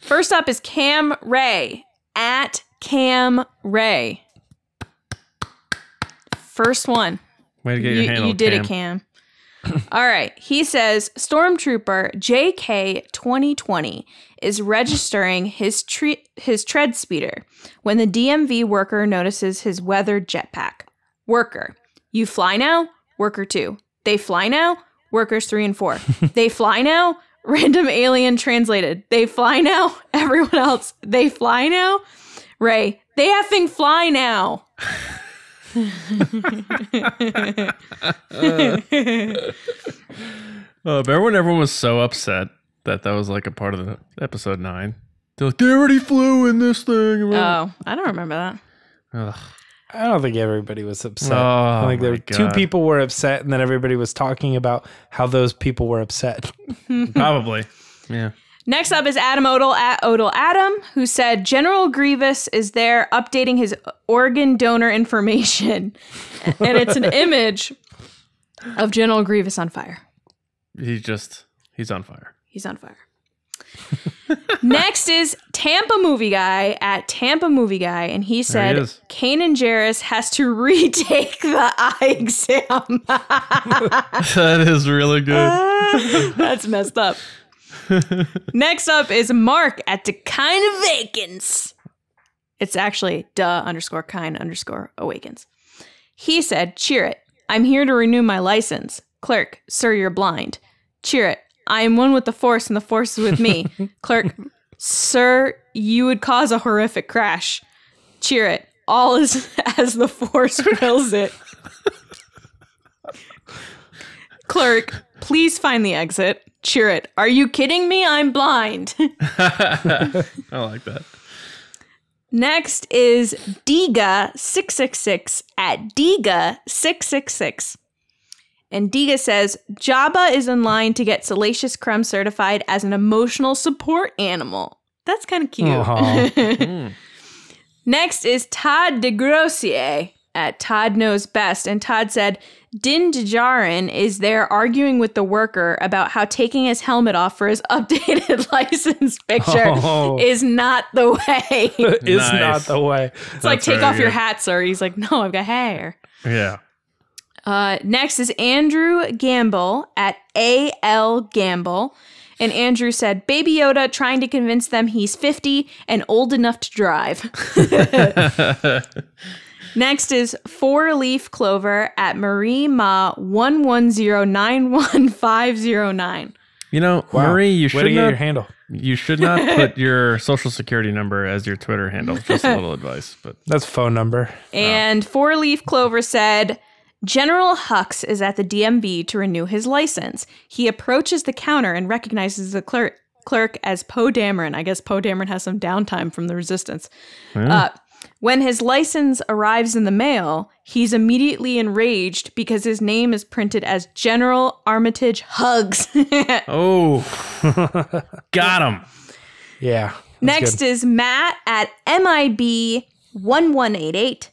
Speaker 2: first up is Cam Ray at Cam Ray. First one.
Speaker 1: Way to get your
Speaker 2: You,
Speaker 1: handle.
Speaker 2: you did
Speaker 1: Cam.
Speaker 2: it, Cam. <laughs> All right. He says Stormtrooper JK 2020 is registering his tre- his tread speeder when the DMV worker notices his weathered jetpack. Worker, you fly now? Worker 2. They fly now? Workers 3 and 4. <laughs> they fly now? Random alien translated. They fly now? <laughs> Everyone else, they fly now? Rey, they effing fly now. <laughs>
Speaker 1: Uh, remember when everyone was so upset that that was like a part of the episode nine? They're like, they already flew in this thing.
Speaker 2: Oh, I don't remember that.
Speaker 1: Ugh.
Speaker 3: I don't think everybody was upset.
Speaker 1: Oh,
Speaker 3: I think there were two
Speaker 1: God.
Speaker 3: people were upset, and then everybody was talking about how those people were upset. <laughs> <laughs>
Speaker 1: Probably. Yeah.
Speaker 2: Next up is Adam Odell at Odell Adam, who said General Grievous is there updating his organ donor information. <laughs> and it's an image of General Grievous on fire.
Speaker 1: He just, he's on fire.
Speaker 2: He's on fire. <laughs> Next is Tampa Movie Guy at Tampa Movie Guy, and he said
Speaker 1: he is.
Speaker 2: Kanan Jarrus has to <laughs> retake the eye exam. <laughs>
Speaker 1: that is really good.
Speaker 2: That's messed up. Next up is Mark at the kind of vacants. It's actually duh underscore kind underscore awakens. He said, Chirrut. I'm here to renew my license. Clerk, sir, you're blind. Chirrut. I am one with the force and the force is with me. <laughs> Clerk, sir, you would cause a horrific crash. Chirrut. All is <laughs> as the force wills it. Clerk, please find the exit. Chirrut. Are you kidding me? I'm blind. <laughs>
Speaker 1: I like that.
Speaker 2: Next is Diga666 at Diga666. And Diga says Jabba is in line to get Salacious Crumb certified as an emotional support animal. That's kind of cute. Uh-huh.
Speaker 3: Aw. <laughs> Hmm.
Speaker 2: Next is Todd DeGrossier at Todd Knows Best. And Todd said, Din Djarin is there arguing with the worker about how taking his helmet off for his <laughs> updated license picture
Speaker 3: Oh.
Speaker 2: is not the way. <laughs>
Speaker 3: it's
Speaker 1: Nice.
Speaker 3: not the way.
Speaker 2: It's like, take
Speaker 1: very
Speaker 2: off your hat, sir. He's like, no, I've got hair.
Speaker 1: Yeah.
Speaker 2: Uh, next is Andrew Gamble at AL Gamble. And Andrew said, Baby Yoda trying to convince them he's 50 and old enough to drive. <laughs> Next is Four Leaf Clover at Marie Ma 11091509.
Speaker 1: You know,
Speaker 3: Wow.
Speaker 1: Marie, you should
Speaker 3: get
Speaker 1: not
Speaker 3: your handle.
Speaker 1: you should not put your social security number as your Twitter handle. Just a little <laughs> advice, but
Speaker 3: That's phone number.
Speaker 2: And Four Leaf Clover said, General Hux is at the DMV to renew his license. He approaches the counter and recognizes the clerk clerk as Poe Dameron. I guess Poe Dameron has some downtime from the resistance. Uh, when his license arrives in the mail, he's immediately enraged because his name is printed as General Armitage Hugs. <laughs>
Speaker 1: oh, <laughs> got him.
Speaker 3: Yeah.
Speaker 2: Next
Speaker 3: good.
Speaker 2: is Matt at MIB 1188.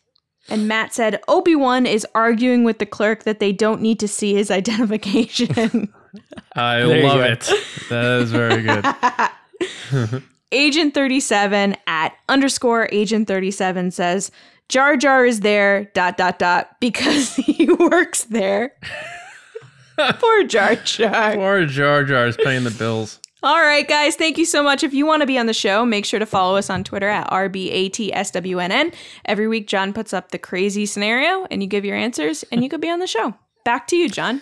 Speaker 2: And Matt said Obi Wan is arguing with the clerk that they don't need to see his <laughs> identification. <laughs>
Speaker 1: I
Speaker 3: There
Speaker 1: love it. That is very good. <laughs>
Speaker 2: Agent 37 at underscore Agent 37 says Jar Jar is there, dot, dot, dot, because he works there. Poor Jar Jar.
Speaker 1: Poor Jar Jar is paying the bills.
Speaker 2: All right, guys, thank you so much. If you want to be on the show, make sure to follow us on Twitter at RBATSWNN. Every week, John puts up the crazy scenario and you give your answers and you could be on the show. Back to you, John.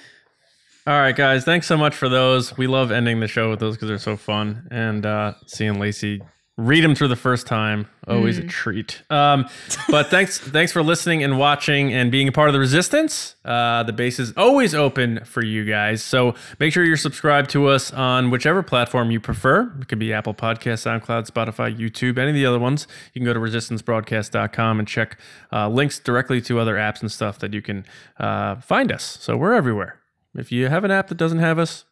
Speaker 1: All right, guys. Thanks so much for those. We love ending the show with those because they're so fun. And uh, seeing Lacey read them through the first time, always a treat. Um, but thanks, <laughs> thanks for listening and watching and being a part of the resistance. Uh, the base is always open for you guys. So make sure you're subscribed to us on whichever platform you prefer. It could be Apple Podcast, SoundCloud, Spotify, YouTube, any of the other ones. You can go to resistancebroadcast.com and check uh, links directly to other apps and stuff that you can uh, find us. So we're everywhere. If you have an app that doesn't have us,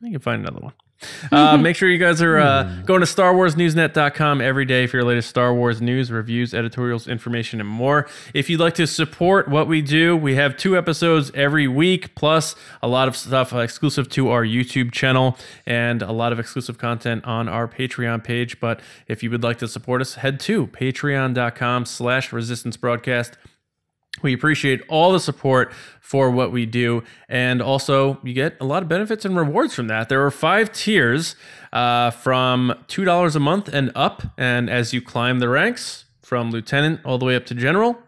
Speaker 1: you can find another one. Uh, make sure you guys are uh, going to StarWarsNewsNet.com every day for your latest Star Wars news, reviews, editorials, information, and more. If you'd like to support what we do, we have two episodes every week, plus a lot of stuff exclusive to our YouTube channel and a lot of exclusive content on our Patreon page. But if you would like to support us, head to patreon.com slash resistance broadcast. We appreciate all the support for what we do. And also, you get a lot of benefits and rewards from that. There are five tiers uh, from $2 a month and up. And as you climb the ranks from lieutenant all the way up to general,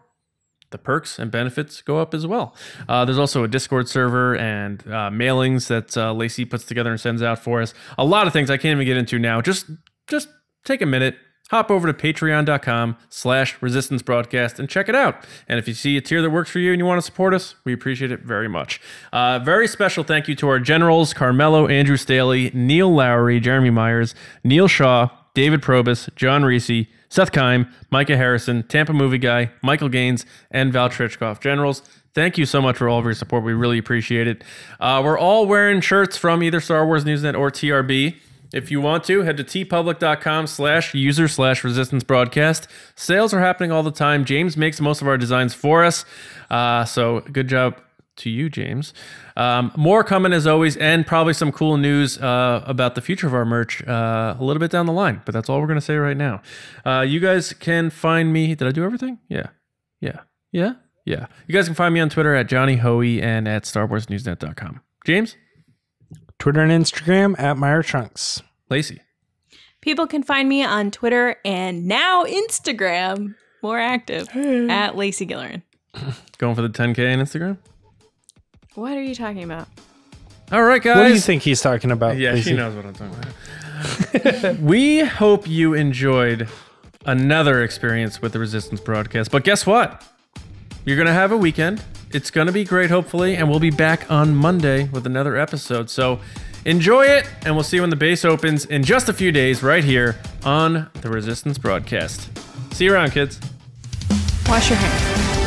Speaker 1: the perks and benefits go up as well. Uh, there's also a Discord server and uh, mailings that uh, Lacey puts together and sends out for us. A lot of things I can't even get into now. Just, just take a minute, hop over to patreon.com slash resistance broadcast and check it out. And if you see a tier that works for you and you want to support us, we appreciate it very much. Uh, very special thank you to our generals, Carmelo, Andrew Staley, Neil Lowery, Jeremy Myers, Neil Shaw, David Probus, John Reese, Seth Keim, Micah Harrison, Tampa Movie Guy, Michael Gaines, and Val Trichkoff. Generals, thank you so much for all of your support. We really appreciate it. Uh, we're all wearing shirts from either Star Wars Newsnet or TRB. If you want to, head to teepublic.com slash user slash resistance broadcast. Sales are happening all the time. James makes most of our designs for us. Uh, so good job to you, James. Um, more coming as always, and probably some cool news uh, about the future of our merch uh, a little bit down the line. But that's all we're going to say right now. Uh, you guys can find me. Did I do everything? Yeah. Yeah. Yeah. Yeah. You guys can find me on Twitter at Johnny Hoey and at StarWarsNewsNet.com. James?
Speaker 3: Twitter and Instagram at Mirah Trunks.
Speaker 1: Lacey?
Speaker 2: People can find me on Twitter and now Instagram, more active, at Lacey Gilleran. <clears throat>
Speaker 1: Going for the 10K on Instagram?
Speaker 2: What are you talking about?
Speaker 1: All right, guys.
Speaker 3: What do you think he's talking about?
Speaker 1: Yeah,
Speaker 3: Lacey?
Speaker 1: she knows what I'm talking about. <laughs> we hope you enjoyed another experience with the Resistance broadcast. But guess what? You're going to have a weekend. It's going to be great, hopefully. And we'll be back on Monday with another episode. So enjoy it. And we'll see you when the base opens in just a few days right here on the Resistance broadcast. See you around, kids.
Speaker 2: Wash your hands.